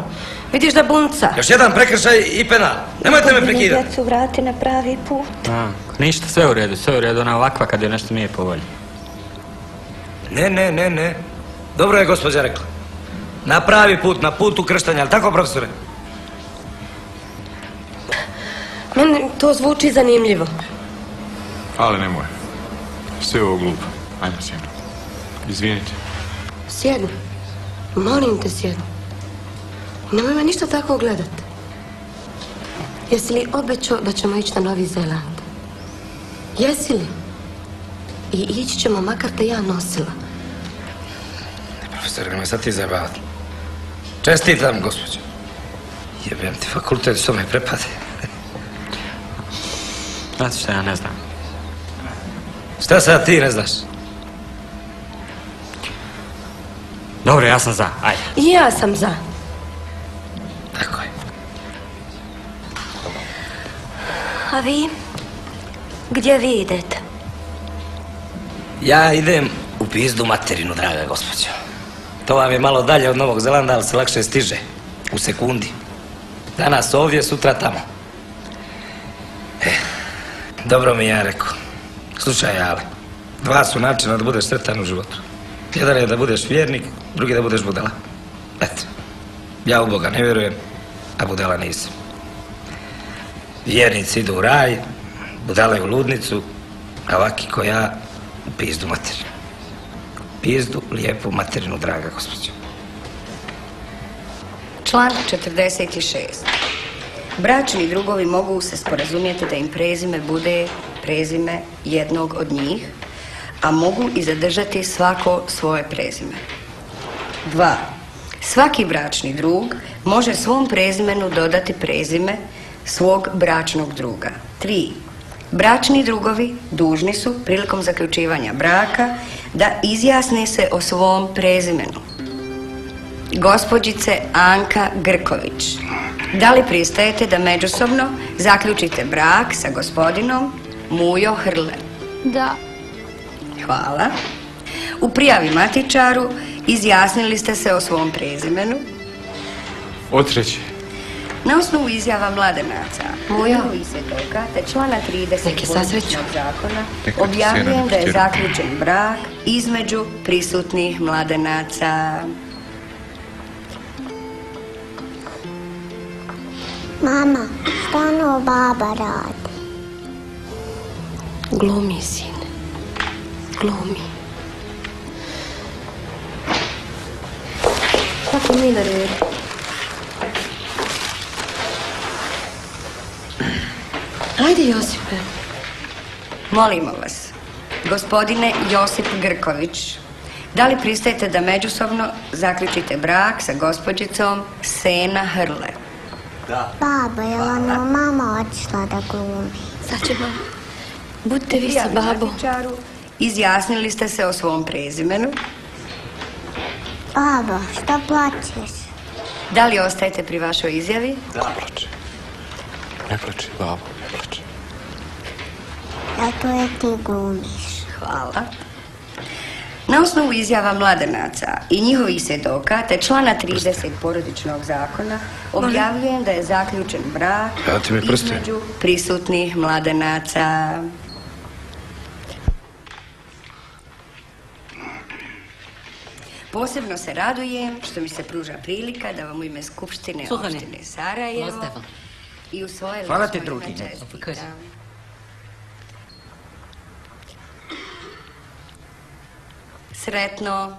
Vidiš da bunca. Još jedan prekršaj i penal. Nemojte me prekidati. Djecu vrati na pravi put. A, ništa, sve u redu, sve u redu, ona ovakva kad je nešto nije po volji. Ne, ne, ne, ne. Dobro je gospođa rekla. Na pravi put, na put ukrštanja, ali tako profesore? Meni to zvuči zanimljivo. Ali nemoj. Sve ovo glupo. Ajmo sino. Izvinite. Sjedni. Molim te sjedni. Nemoj me ništa tako gledat. Jesi li obećao da ćemo ići na Novi Zeland? Jesi li? I ići ćemo makar te ja nosila. Profesore, nemoj sad ti zabavati. Čestitam, gospođo. Jebem ti fakultet, što me prepade. Znate šta ja ne znam. Šta sad ti ne znaš? Dobro, ja sam za, ajde. I ja sam za. Tako je. A vi? Gdje vi idete? Ja idem u pizdu materinu, draga gospođo. To vam je malo dalje od Novog Zelanda, ali se lakše stiže. U sekundi. Danas ovdje, sutra tamo. E, dobro mi ja rekao. Slušaj, Ale. Dva su načina da budeš sretan u životu. Jedan je da budeš vjernik, drugi da budeš budala. Eto. Ja u Boga ne vjerujem, a budala nisam. Vjernici idu u raj, budale u ludnicu, a ovaki ko ja u pizdu materinu. Pizdu lijepu materinu, draga gospođo. Članak 46. Bračni drugovi mogu se sporazumjeti da im prezime bude prezime jednog od njih, a mogu i zadržati svako svoje prezime. 2. Svaki bračni drug može svom prezimenu dodati prezime svog bračnog druga. 3. Bračni drugovi dužni su prilikom zaključivanja braka da izjasne se o svom prezimenu. Gospođice Anka Grković, da li pristajete da međusobno zaključite brak sa gospodinom Mujo Hrle? Da. Hvala. U prijavi matičaru izjasnili ste se o svom prezimenu. Otreći. Na osnovu izjava mladenaca, Mujo. i svjedoka, te člana 30 Neki sasreću. Porodičnog zakona, objavljujem da je zaključen brak između prisutnih mladenaca. Mama, šta ono baba radi? Glumi, sine. Glumi. Na redu? Ajde, Josipe. Molimo vas, gospodine Josip Grković, Da li pristajete da međusobno zaključite brak sa gospođicom Sena Hrle? Baba, je ono mama otišla da glumi? Sad ćemo. Budite vi sa babom. Izjasnili ste se o svom prezimenu. Baba, što plaćeš? Da li ostajete pri vašoj izjavi? Ne plači. Ne plači, babo, ne plači. Zato je ti glumiš. Hvala. Na osnovu izjava mladenaca i njihovih svjedoka te člana 30 porodičnog zakona objavljujem da je zaključen brak između prisutnih mladenaca. Posebno se radujem što mi se pruža prilika da vam u ime Skupštine Sluhane, opštine Sarajevo i u svoje Hvala ti, drugi. Sretno.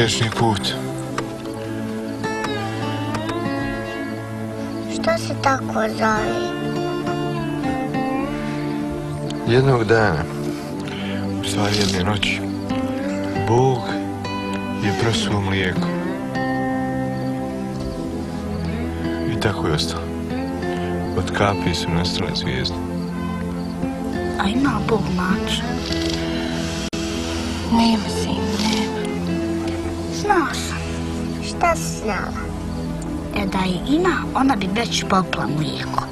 Mliječni put. Što se tako zove? Jednog dana, u stvari jedne noći, Bog je prosuo mlijeko. I tako je ostalo. Od kapi su nastale zvijezde. A ima Bog mač? Nema, sin, nema. Znao sam. Šta si znala? E da je ima, ona bi već popla mlijeko.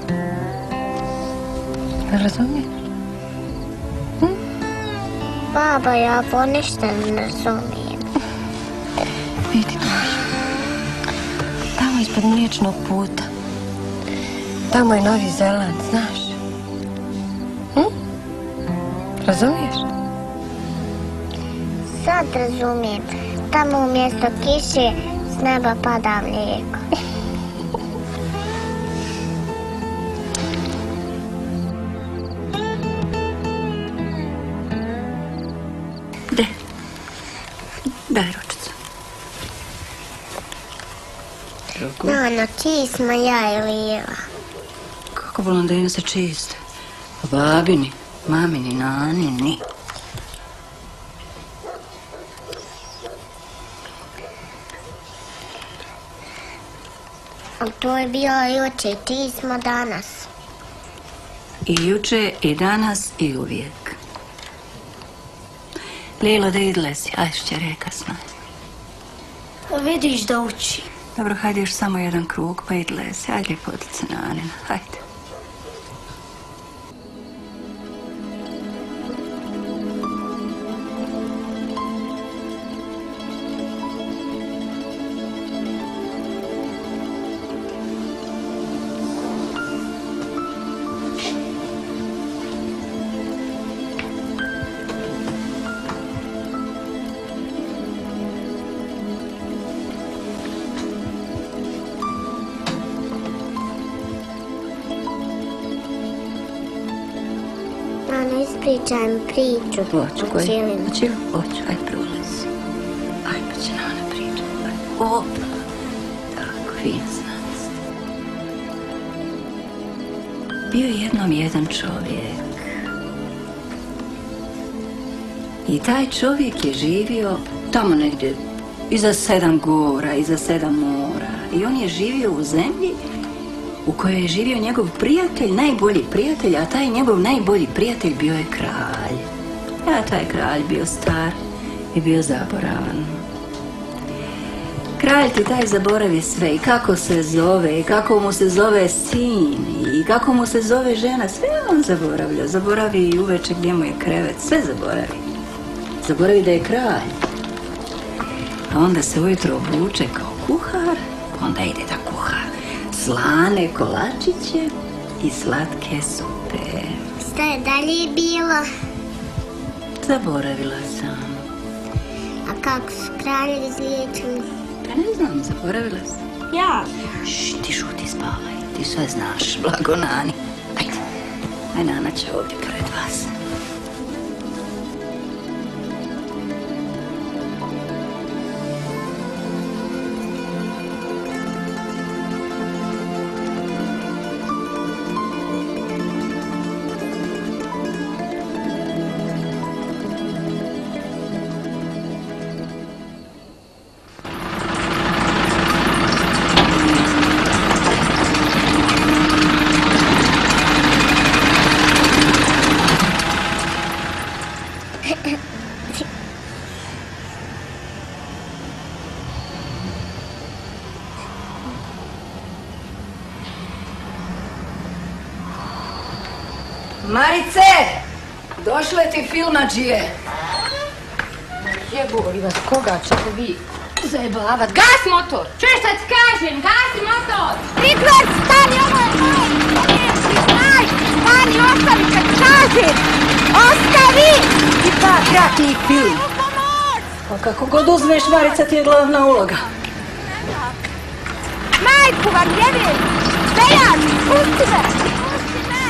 Razumiješ? Baba, ja po ništa ne razumijem. Vidi Toša. Tamo ispod mliječnog puta. Tamo je Novi Zeland, znaš? Hm? Razumiješ? Sad razumijem. Tamo umjesto kiše s neba pada mlijeko. Daj ručicu. Nano, čiji smo ja i Lijeva? Kako blondine se čiste? Babini, mamini, nanini. Je bilo juče, čiji smo danas? I juče, i danas, i uvijek. Lilo, da idlesi, aj šće reka s. Vidiš da uči. Dobro, hajde još samo jedan krug, pa idlesi, aj ljepotice nanina, hajde. Mi priču. Hoću, o koji? ćilima. Hoću, hoću, aj prolazi. Aj, pa će Nana pričati. Opa. Tako, fin znanost. Bio je jednom jedan čovjek. I taj čovjek je živio tamo negdje iza sedam gora, iza sedam mora. I on je živio u zemlji u kojoj je živio njegov prijatelj, najbolji prijatelj, a taj njegov najbolji prijatelj bio je kralj. A taj kralj bio star i bio zaboravan. Kralj ti taj zaboravi sve i kako se zove, i kako mu se zove sin, i kako mu se zove žena, sve on zaboravlja. Zaboravi i uveče gdje mu je krevet, sve zaboravi. Zaboravi da je kralj. A onda se ujutro obuče kao kuhar, onda ide da slane kolačiće i slatke supe. Šta je dalje bilo? Zaboravila sam. A kako su kraljevi izliječili? Pa ne znam, zaboravila sam. Ja. Šš, ti šuti spavaj, ti sve znaš, blago Nani. Ajde, aj Nana će ovdje pored vas. Ti filmađije. Jeboli vas, koga ćete vi zajebavat? Gas motor! Čuješ šta ti kažem? Gasi motor! Hitler, stani, ovo je moj! Stani, ostavi kad kažem! Ostavi! I tak ratni film. Pa kako god uzmeš, Marica ti je glavna uloga. Majku vam jebim! Bejan, pusti me! Pusti me!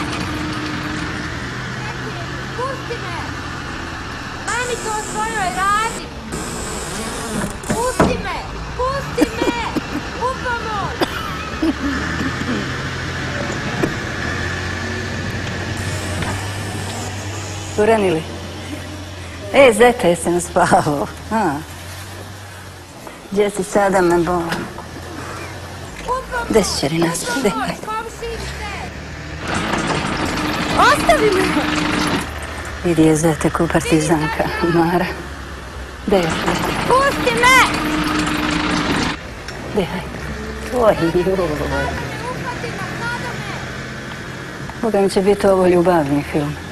Pusti me! Mami to svojoj radi! Pusti me! Pusti me! U pomoć! Uranili. E, zete, jesi nas spavao? A. Gdje si sada me bola? Gdje si čeri nas? Gdje? Ajde. Ostavi me! Vidi je zete ko partizanka, Mara. Gdje je? Pusti me! Gdje? Ajde. Oj, joj. Boga mi će biti ovo ljubavni film.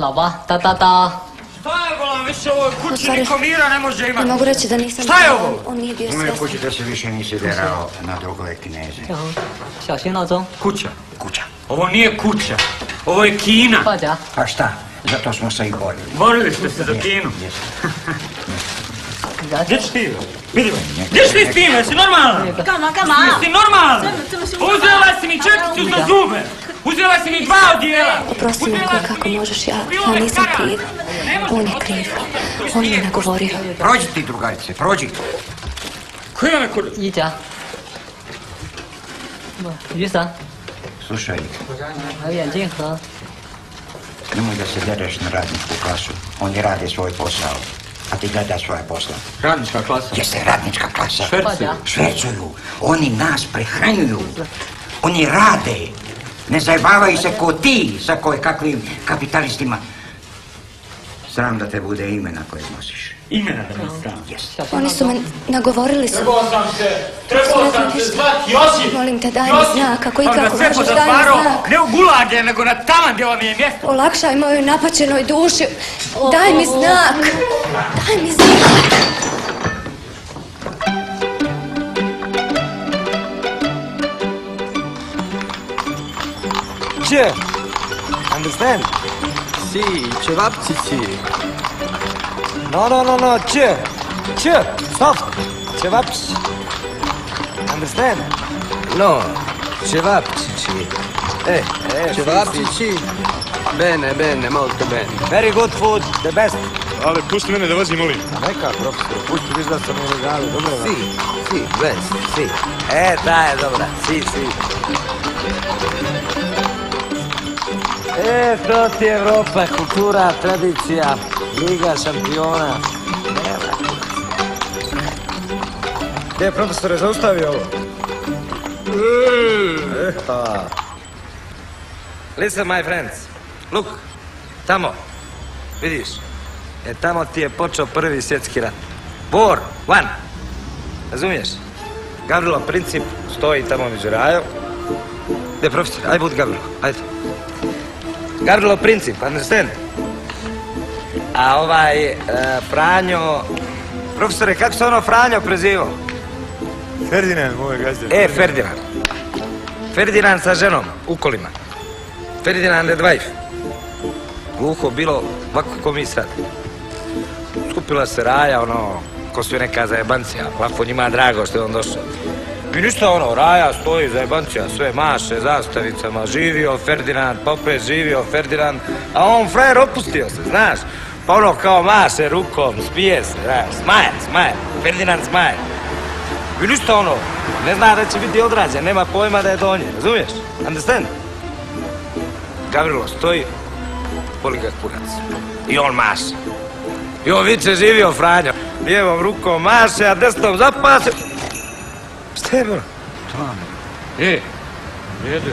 lava, ta ta ta. Šta je ovo, više ovo kući, niko mira ne može imati. Ne mogu reći da nisam... Šta je ovo? On, nije bio svjestan. Moje kući da se više nisi derao na drugove kineze. Šta si na to? Kuća. Kuća. Ovo nije kuća, ovo je Kina. Pa da. A šta? Zato smo se i borili. Borili ste se za Kinu. Gdje ćeš ti? Vidi. Gdje ti s time? Jesi normalna? Kama, kama. Jesi normalna? Uzela si mi četicu za zube. Uzela si mi dva odjela! Oprosti mi kako možeš, ja, ja nisam kriv. On je kriv. On je nagovorio. Prođi ti, drugarice, prođi. Ko je ona kur... Iđa. Gdje sam? Slušaj. Avijan, gdje sam? Nemoj da se dereš na radničku klasu. Oni rade svoj posao. A ti gleda svoje posla. Radnička klasa? Jeste, radnička klasa. Švercuju. Švercuju. Oni nas prehranjuju. Oni rade. Ne zajebavaju se ko ti sa koje kakvim kapitalistima. Sram da te bude imena koje nosiš. Imena da mi sram. Oni su me nagovorili su. Trebao sam se, trebao sam se zvati Josip. Molim te, daj mi znak, ako i ga kako sve možeš, daj mi znak. Ne u gulage, nego na taman gdje vam je mjesto. Olakšaj mojoj napačenoj duši. Daj mi znak. Daj mi znak. Če? Understand? Si, čevapčići. No, no, no, no, če? Če? Soft. Čevapčići. Understand? No, čevapčići. Eh, eh, Čevapčići. Bene, bene, molto bene. Very good food, the best. Ali pusti mene da vozim, molim. Neka, profesor, pusti viš da sam ilegali, dobro vam. Si, si, bez, si. E, ta je dobra, si, si. E, to ti je Evropa, kultura, tradicija, Liga šampiona. Je profesore zaustavio ovo? Eha. Listen, my friends. Look, tamo. Vidiš? E, tamo ti je počeo prvi svjetski rat. War, one. Razumiješ? Gavrilo Princip stoji tamo među rajom. Gdje je profesor? Aj bud Gavrilo, ajde. Gavrilo Princip, understand? A ovaj, e, Franjo... Profesore, kako se ono Franjo prezivao? Ferdinand, moj gazda. E, Ferdinand. Ferdinand sa ženom, u kolima. Ferdinand and wife. Gluho bilo, ovako ko mi sad. Skupila se Raja, ono, ko su neka zajebancija. Lako njima drago što je on došao. I ništa ono, Raja stoji zajebancija, sve maše zastavicama, živio Ferdinand, pa opet živio Ferdinand, a on frajer opustio se, znaš. Pa ono kao maše rukom, smije se, znaš, smaje, smaje, Ferdinand smaje. I ništa ono, ne zna da će biti odrađen, nema pojma da je donje, razumiješ? Understand? Gavrilo stoji, boli ga kurac. I on maše. I on viče živio Franjo. Lijevom rukom maše, a desnom zapase. Je bilo? E, jede.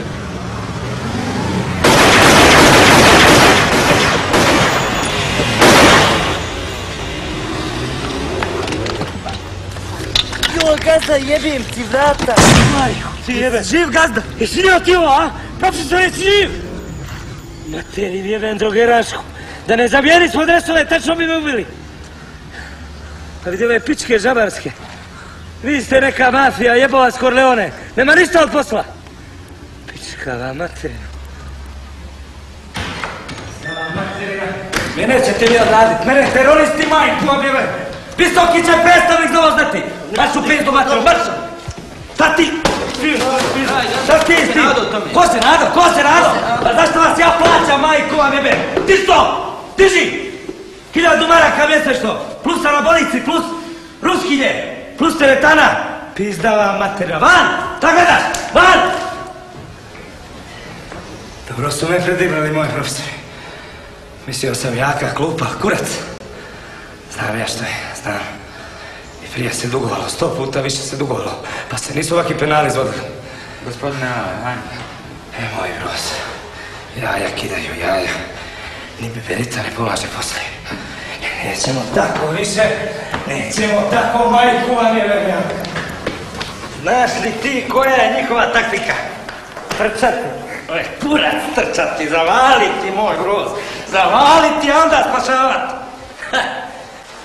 Joj, gazda, jebim ti vrata. Majko, ti jebe. Živ, gazda. Jesi li ti ovo, a? Profesor, jesi živ? Materi, jebem drogerašku. Da ne zabijeni smo dresove, tačno bi me ubili. Pa vidi ove pičke žabarske. Vi ste neka mafija, jebo vas Corleone. Nema ništa od posla. Pičkava materina. Mene ćete vi odradit, mene teroristi majku objeve. Visoki će predstavnik za ovo znati. Marš u pizdu materinu, marš! Šta ti? Šta ti s tim? Ko se nado? Ko se nado? Pa zašto vas ja plaćam, majku vam jebe? Ti što? Diži! Hiljadu maraka mjesečno, plus anabolici, plus ruskinje, plus teretana. Pizda vam materina, van! Da gledaš, van! Dobro su me predibrali, moj profesori. Mislio sam jaka klupa, kurac. Znam ja što je, znam. I prije se dugovalo, sto puta više se dugovalo, pa se nisu ovakvi penali izvodili. Gospodine Anja. E, moj bros, jaja kidaju, jaja. Ni biberica ne pomaže poslije. Nećemo tako više, nećemo tako majku vam je. Znaš li ti koja je njihova taktika? Trčati. Oj, kurac trčati, zavaliti moj groz. Zavaliti, a onda spašavati. Ha,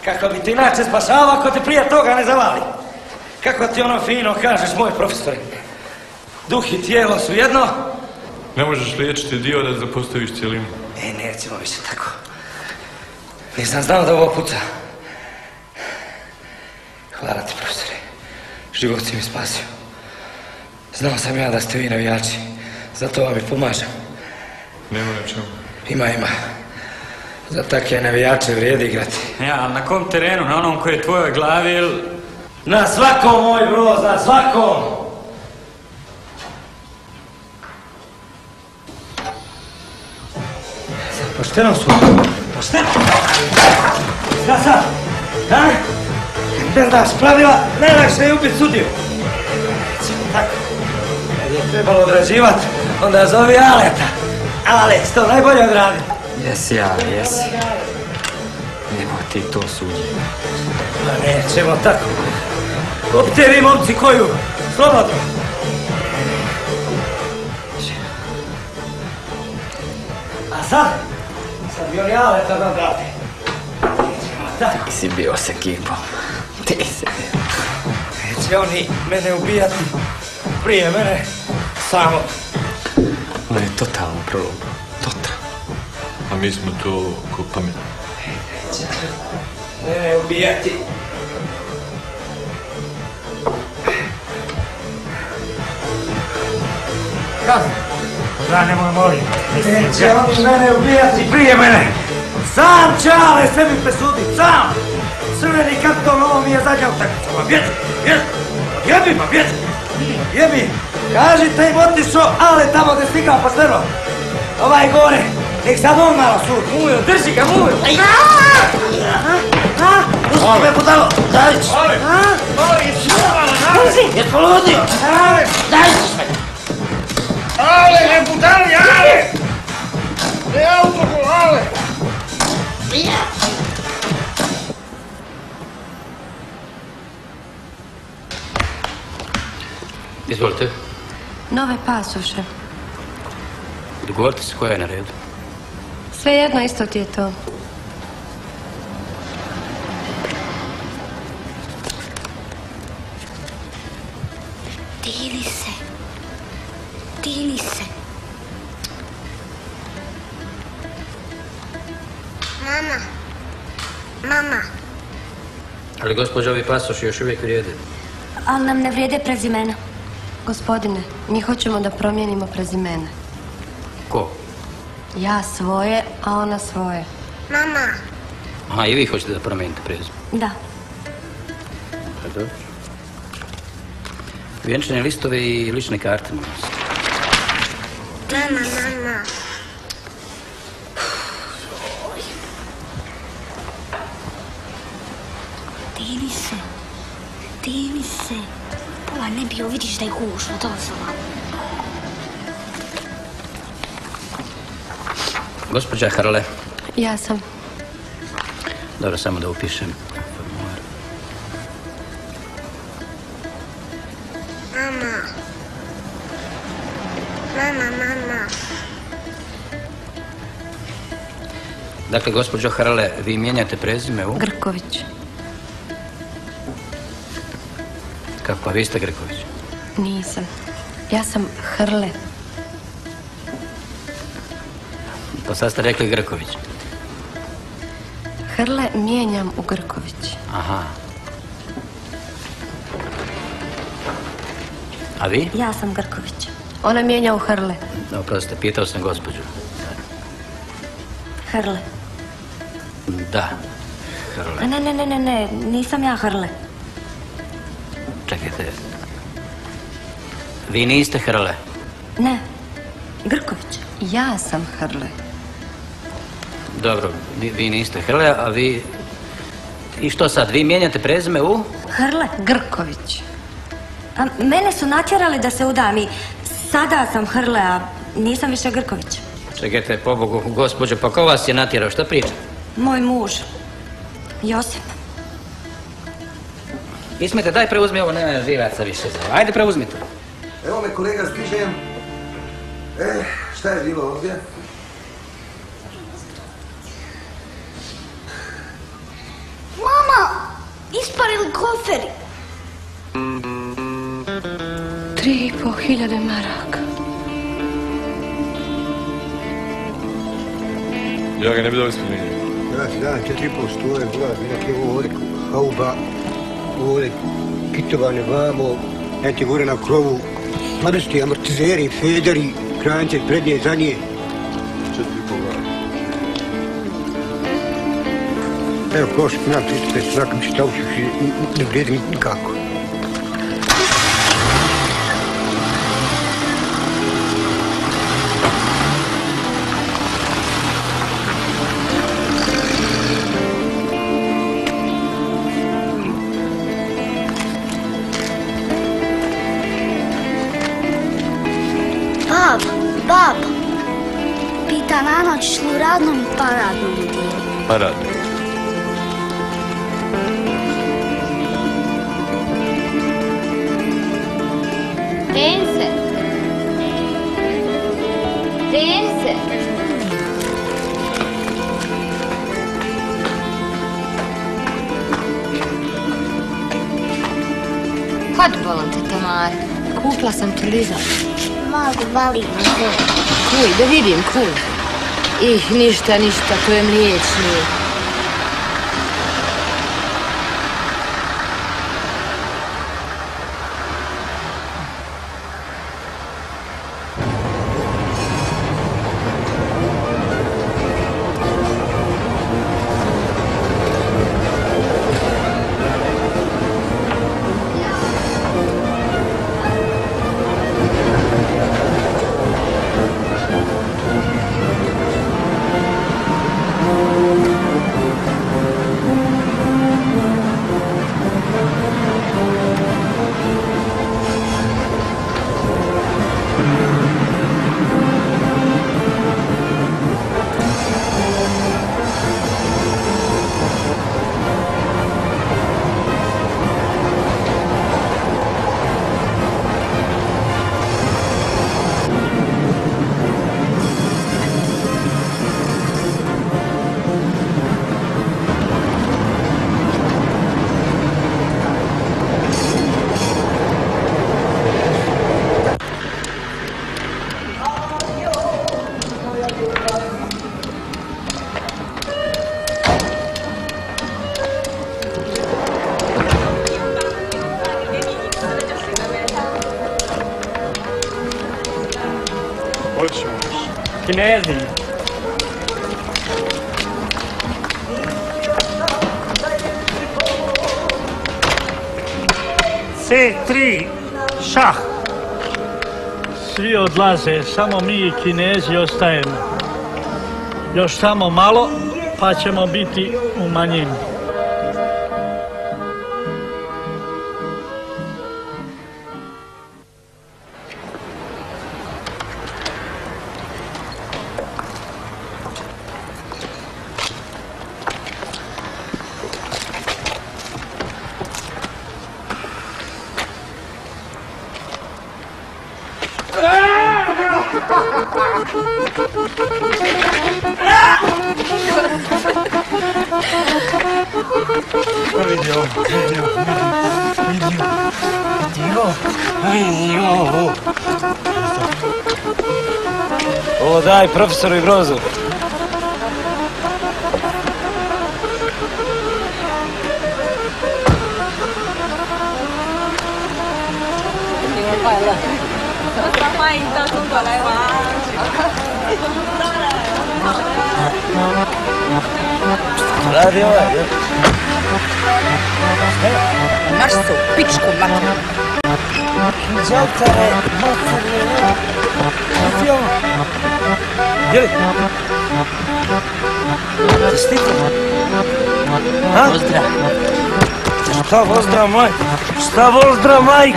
Kako bi ti inače spašavao ako te prije toga ne zavali? Kako ti ono fino kažeš, moj profesore? Duh i tijelo su jedno, Ne možeš liječiti dio da zapostaviš cijelinu. E, nećemo više tako. Nisam znao da ovo puca. Hvala ti, profesore. Život si mi spasio. Znao sam ja da ste vi navijači. Zato vam i pomažem. Nema na čemu. Ima, ima. Za takve navijače vrijedi igrati. Ja, ali na kom terenu? Na onom koji je tvojoj glavi ili... Na svakom, moj broz, na svakom! Pošteno su. Pošteno. Šta sad? Ha? Ne znaš pravila, najlakše je ubiti sudiju. Tako. Kad je trebalo odrađivat, onda zovi Aleta. Alet, to najbolje odradi. Jesi ja, jesi. Nemoj ti to suđi. Ma nećemo tako. Kupite vi momci koju, slobodno. A sad? Sad bi oni Aleta da odradi. Nećemo tako. Ti si bio s ekipom. Ti si bio. Neće oni mene ubijati prije mene samo. On je totalno prolupao. Totalno. A mi smo to ko pametni. Neće mene ubijati. Gazda. Da, nemoj molim. Neće oni mene ubijati prije mene. Sam Čale sebi presudit, sam! Crveni karton, ovo mi je zadnja utakmica. Ma bježi, bježi! Jebi, ma bježi! Jebi! Kažite im otišao, ale tamo gdje stigao pošteno. Ovaj gore, nek sad on malo sudi. Mujo, drži ga, mujo! Aj! Pusti me budalo! Dajić! Pusti! Je poludio! Dajić me! Ale, ne budali, ale! Ne alkohol, ale! Izvolite, Nove pasoše. dogovorite se koja je na redu. Sve jedno isto ti je to. Divi se. Divi se. Mama. Mama. Ali gospođo, ovi pasoši još uvijek vrijede. Ali nam ne vrijede prezimena. Gospodine, mi hoćemo da promijenimo prezimene. Ko? Ja svoje, a ona svoje. Mama. Aha, i vi hoćete da promijenite prezime. Da. Pa dobro. Vjenčane listove i lične karte, molim. Mama, mama. Divi se. Divi se. Pola ne bio, vidiš da je gužva dozvola. Gospođa Harle, Ja sam. dobro, samo da upišem. Dakle, gospođo Harle, vi mijenjate prezime u... Grković. Kako, pa vi ste Grković. Nisam. Ja sam Hrle. Pa sad ste rekli Grković. Hrle mijenjam u Grković. Aha. A vi? Ja sam Grković. Ona mijenja u Hrle. Oprostite, pitao sam gospođu. Hrle. Da. Hrle. Ne, ne, ne, ne, ne, nisam ja Hrle. Čekajte. Vi niste Hrle. Ne. Grković. Ja sam Hrle. Dobro, vi, niste Hrle, a vi... I što sad, vi mijenjate prezime u... Hrle. Grković. A mene su natjerali da se udam i sada sam Hrle, a nisam više Grković. Čekajte, pobogu, gospođo, pa ko vas je natjerao, šta priča? Moj muž. Josip. Ismete, daj preuzmi ovo, nema živaca više. Ajde, preuzmite. Evo me kolega stižem. E, šta je bilo ovdje? Mama, isparili koferi. Tri i po hiljade maraka. Ja ga ne bi linije. Ja ti dam četiri po stoje, brad, inak je ovo ovdje hauba, ovdje kitovane vamo, ja ti gore na krovu, smrsti, amortizeri, federi, krance, prednje, zadnje. Četiri pol glava. Evo, prošli na 350 znaka, mi se tamo ne vrijedi nikako. Pita na noć li u radnom i paradnom dijelu. Parad. Dense. Dense. Kad volim te, Tamara? Kupla sam ti liza. Mogu, valim se. Kuj, da vidim, kuj. Ih, ništa, ništa, to je mliječni. Samo mi i kinezi ostajemo. Još samo malo, pa ćemo biti u manjini. Vidi ovo, vidi ovo, vidi ovo, vidi ovo, vidi ovo. Ovo daj profesoru i grozu. Radi ovaj, je. Marš se u pičku materinu. Đotare, materinu. Vidi ovo. Jeli? Čestite. Ha? Pozdrav. Šta pozdrav maj?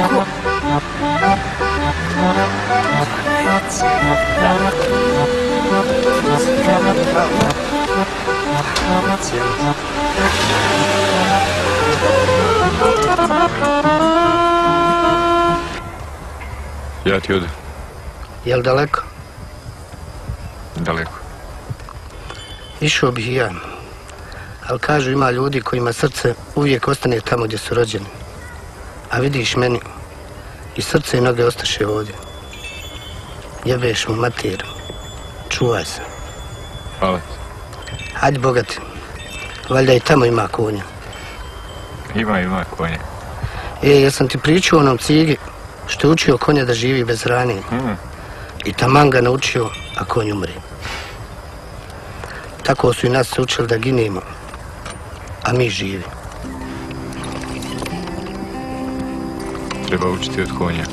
Ja ti odem. Jel daleko? Daleko. Išao bih i ja. Ali kažu ima ljudi kojima srce uvijek ostane tamo gdje su rođeni. A vidiš meni, i srce i noge ostaše ovdje. Jebeš mu mater. Čuvaj se. Hvala. Hajde bogati. Valjda i tamo ima konja. Ima, ima konje. E, jesam ti pričao o onom cigi što je učio konja da živi bez hrane. Mm. I taman ga naučio, a konj umri. Tako su i nas učili da ginemo, a mi živi. Treba učiti od konja.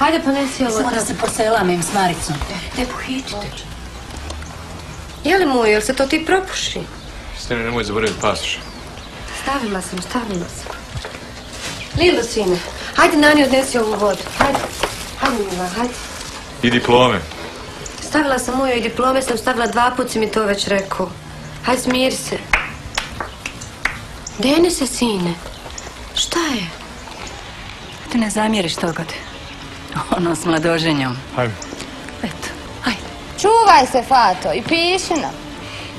Hajde ponesi ovo. Samo da se poselamim s Maricom. Ne pohitite. Je li moj, jel se to ti propuši? Stine, nemoj zaboraviti pasoš. Stavila sam, stavila sam. Lilo, sine, hajde nani odnesi ovu vodu. Hajde, hajde Mila, hajde. I diplome. Stavila sam moju i diplome, sam stavila dva put si mi to već rekao. Hajde, smiri se. Denise, sine, šta je? Ti ne zamjeriš togod. Ono s mladoženjom. Hajde. Čuvaj se, Fato, i piši nam.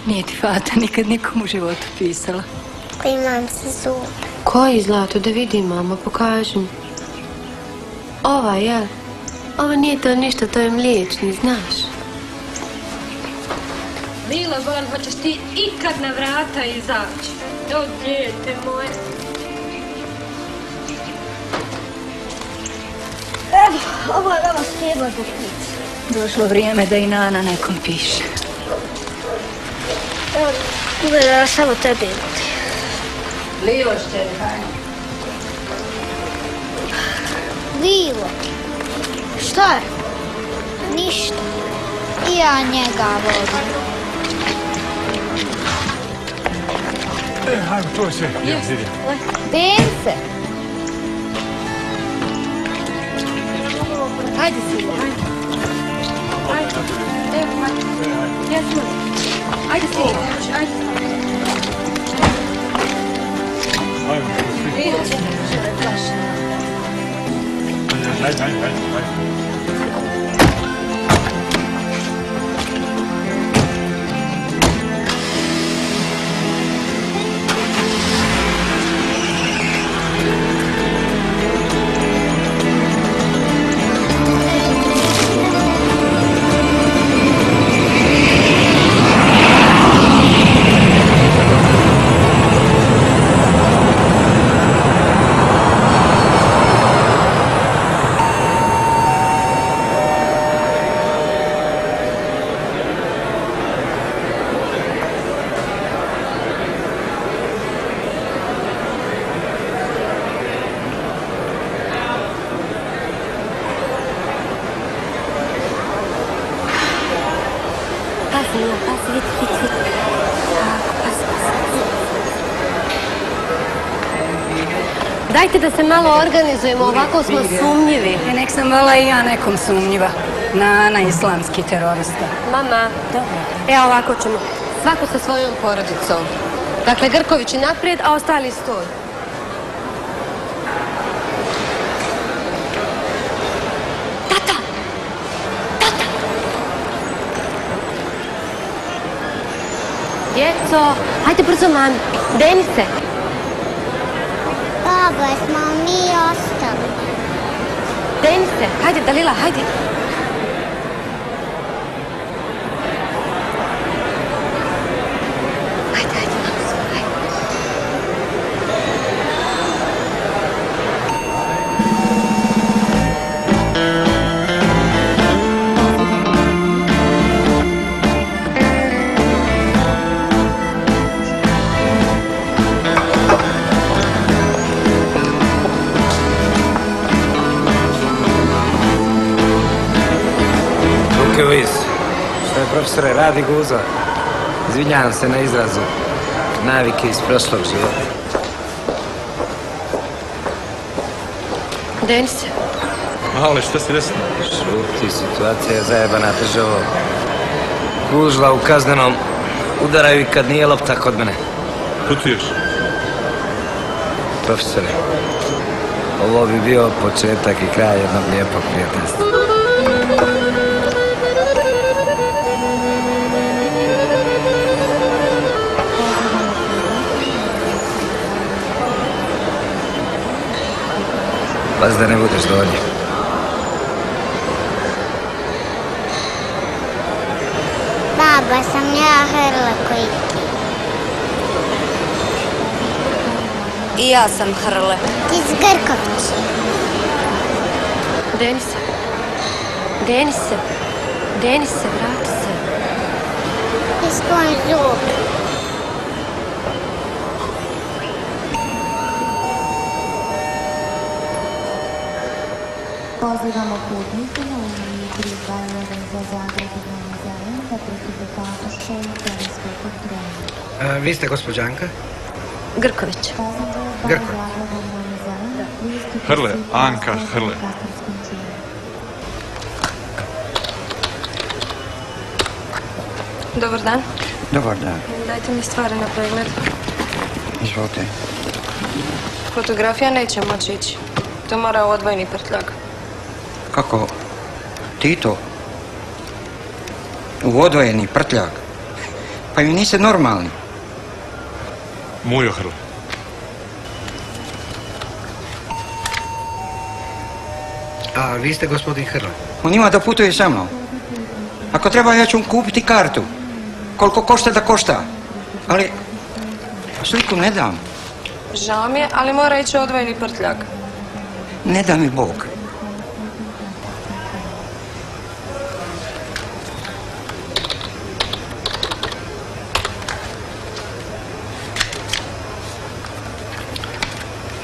Nije ti Fata nikad nikom u životu pisala. Imam se zub. Koji zlato, da vidim, mama, pokaži mi. Ova, jel? Ovo nije to ništa, to je mliječni, znaš. Lilo, Goran, hoćeš ti ikad na vrata izaći? To dijete moje. Evo, ovo je sjeba za pić. Došlo vrijeme da i Nana nekom piše. Evo, ugledala samo tebi. Lilo, šćeri, hajde. bilo? Šta je? Ništa. I ja njega volim. E, hajmo, to je sve. Idemo. Dence. Hajde Silvija, hajde. Hajde. Evo, hajde. Jesmo li? Ajde Silvija, ajde. Hajmo, svi. Vidjet ćemo što je flaša. Dajte da se malo organizujemo, ovako smo sumnjivi. E, nek sam vala i ja nekom sumnjiva na, na islamski terorista. Mama, Dobro. e ovako ćemo. Svako sa svojom porodicom. Dakle, Grkovići naprijed, a ostali stoj. Tata! Tata! Djeco, hajde brzo mami. Denise, Baba, smo mi ostali. Denise, hajde Dalila. Hajde, profesore radi guza? Izvinjavam se na izrazu. Navike iz prošlog života. Denise, Ale, šta se desilo? Šuti, situacija je zajebana državo. Gužva u kaznenom udaraju i kad nije lopta kod mene. Putuješ? Profesore, ovo bi bio početak i kraj jednog lijepog prijateljstva. Pazi da ne budeš dolje. Baba, sam ja Hrle koji ti. I ja sam Hrle. Ti s Grković. Denise. Denise. Denise, vrati se. Ti sklon zub. Pozivamo putnike na liniji 321 za Zagreb i Novi Zelen da prekide pasoše i trena. A, vi ste gospođanka? Grković. Grko. Hrle, Anka Hrle. Dobar dan. Dobar dan, Dajte mi stvari na pregled. izvolite. Fotografija neće moći ići. To mora u odvojni prtljak. Kako? Tito? U odvojeni prtljak? Pa mi niste normalni. Mujo Hrle. A vi ste gospodin Hrle? On ima da putuje sa mnom. Ako treba ja ću mu kupiti kartu. Koliko košta da košta. Ali sliku ne dam. Žao mi je, ali mora ići u odvojni prtljak. Ne da mi Bog.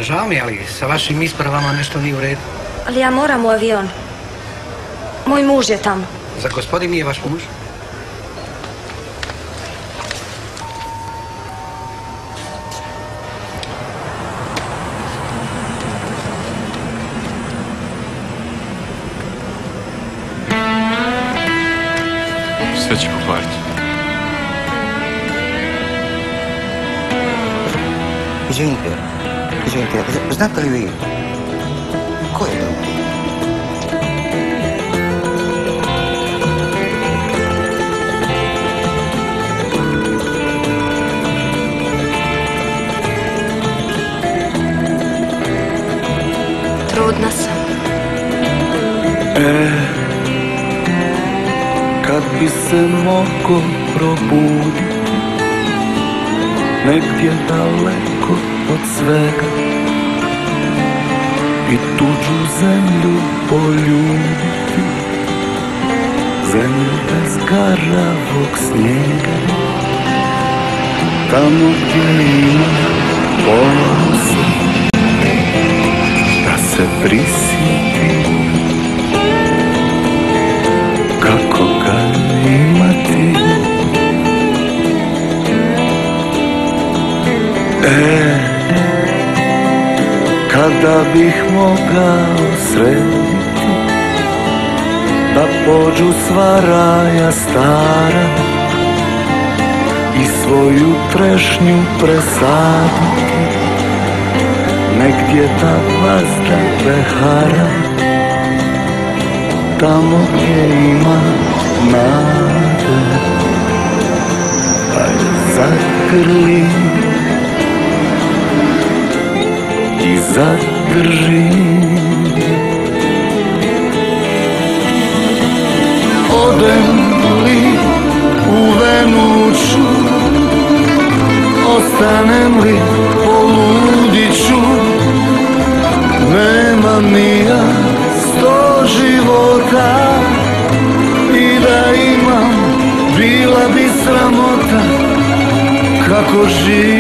Žao mi ali sa vašim ispravama nešto nije u redu. Ali ja moram u avion. Moj muž je tamo. Za gospodin nije vaš muž? Tamo gdje ima ponosa Da se prisjeti kako ga imati? E, kada bih mogao srediti Da pođu sva raja stara I svoju trešnju presaditi Negdje da vazda behara tamo gdje ima nade Pa je zagrli i Ostanem li poludiću Nemam ni ja sto života I da imam bila bi sramota Kako živi